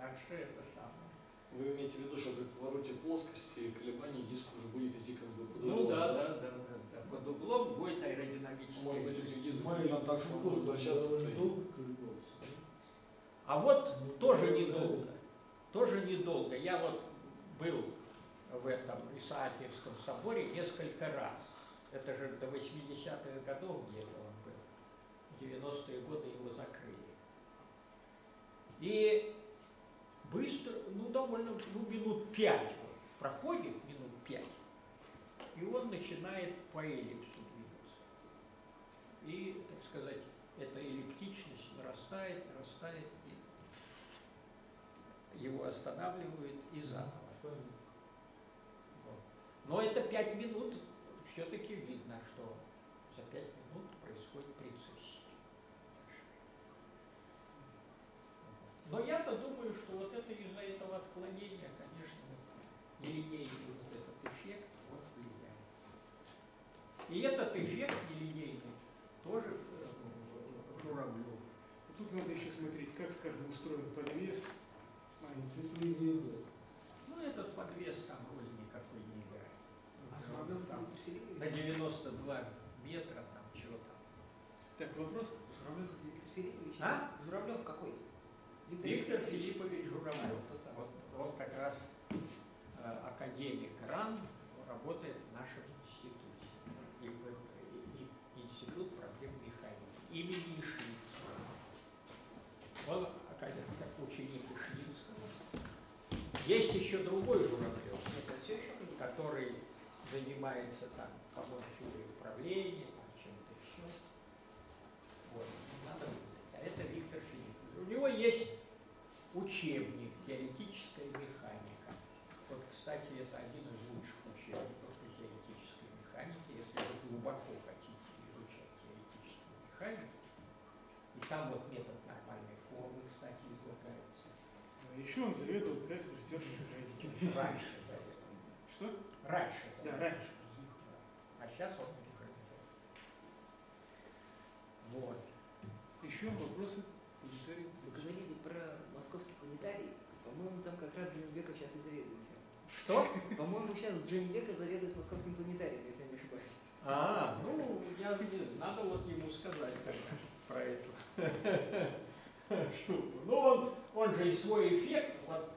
Так что это самое. вы имеете в виду, что при повороте плоскости колебаний диск уже будет идти как бы под Ну углом, да, да, да, да, да. Под углом будет аэродинамический. Может быть, них диск именно так, что он тоже может вращаться. А вот Ну, тоже да, недолго. Тоже недолго. Я вот был в этом Исаакиевском соборе несколько раз. Это же до 80-х годов где-то он был. В 90-е годы его закрыли. И быстро, ну довольно, ну минут пять проходит, минут пять, и он начинает по эллипсу двигаться. И, так сказать, эта эллиптичность нарастает, нарастает, и его останавливают и заново. Но это пять минут, все-таки видно, что за пять минут происходит прецессия. Но я-то думаю, что вот это из-за этого отклонения, конечно, нелинейный вот этот эффект вот влияет. И этот эффект нелинейный тоже э, Журавлев. Тут надо еще смотреть, как, скажем, устроен подвес. маленький. Это идея, да. Ну, этот подвес там роли никакой не играет. А Журавлев там на 92 метра, там чего там. Так, вопрос? Журавлев это Виктор Филиппович? А? Журавлев какой? Виктор Филиппович Журавлев. Вот он как раз э, академик РАН, работает в нашем институте. И и- Институт проблем механики имени Ишницкого. Он академик, как ученик Ишницкого. Есть еще другой Журавлев, который занимается там помощью управления, там, чем-то еще. Вот, надо выделить. А это Виктор Филиппович. У него есть учебник «Теоретическая механика». Вот, кстати, это один из лучших учебников по теоретической механике, если вы глубоко хотите изучать теоретическую Правильно? И там вот метод нормальной формы, кстати, излагается. А еще он заведовал кафедрой терминологии. Раньше заведомо. Что? Раньше Да, заведомо. раньше. А сейчас он заведомо. Вот. Еще вопросы? Вы говорили про планетарий. По-моему, там как раз Дженебеков сейчас и заведует всем. Что? По-моему, сейчас Дженебеков заведует московским планетарием, если я не ошибаюсь. А, ну, я не- надо вот ему сказать про эту штуку. Ну, он, он же и свой эффект, вот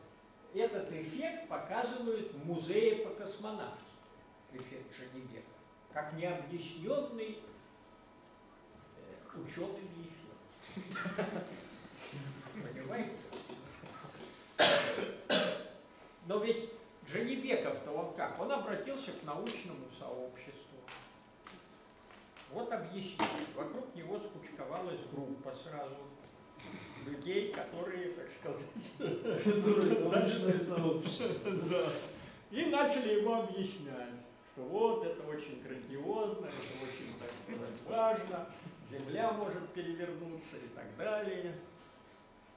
этот эффект показывают в музее по космонавтике, эффект Женевека, как необъясненный э, учеными эффект. Понимаете? Но ведь Джанибеков-то он как? Он обратился к научному сообществу. Вот объяснил. Вокруг него скучковалась группа сразу людей, которые, так сказать, научное сообщество. И начали ему объяснять, что вот это очень грандиозно, это очень, так сказать, важно, Земля может перевернуться и так далее.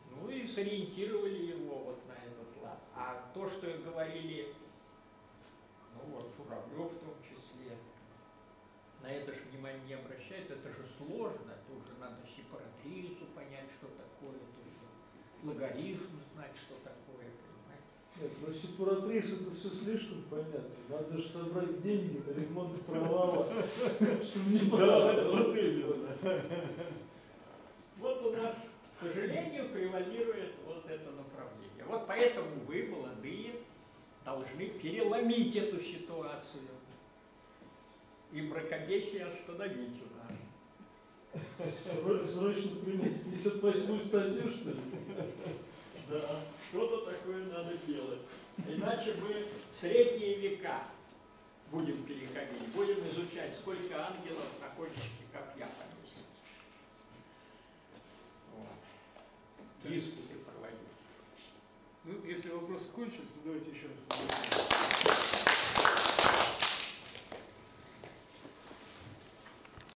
Ну и сориентировали его вот на этот лад. А то, что говорили, ну вот Журавлев в том числе, на это же внимание не обращает, это же сложно, тут же надо сепаратрису понять, что такое, тут же логарифм знать, что такое, понимаете. Нет, но сепаратрис это все слишком понятно. Надо же собрать деньги на ремонт провала, чтобы не проваливалось. Вот у нас, к сожалению, превалирует вот это направление. Вот поэтому вы, молодые, должны переломить эту ситуацию и мракобесие остановить у нас. Сро- Срочно принять 58 статью, что ли? Да, что-то такое надо делать. Иначе мы в средние века будем переходить, будем изучать, сколько ангелов на кончике копья поместится. диспуты проводить. Ну, если вопрос кончатся, давайте еще раз.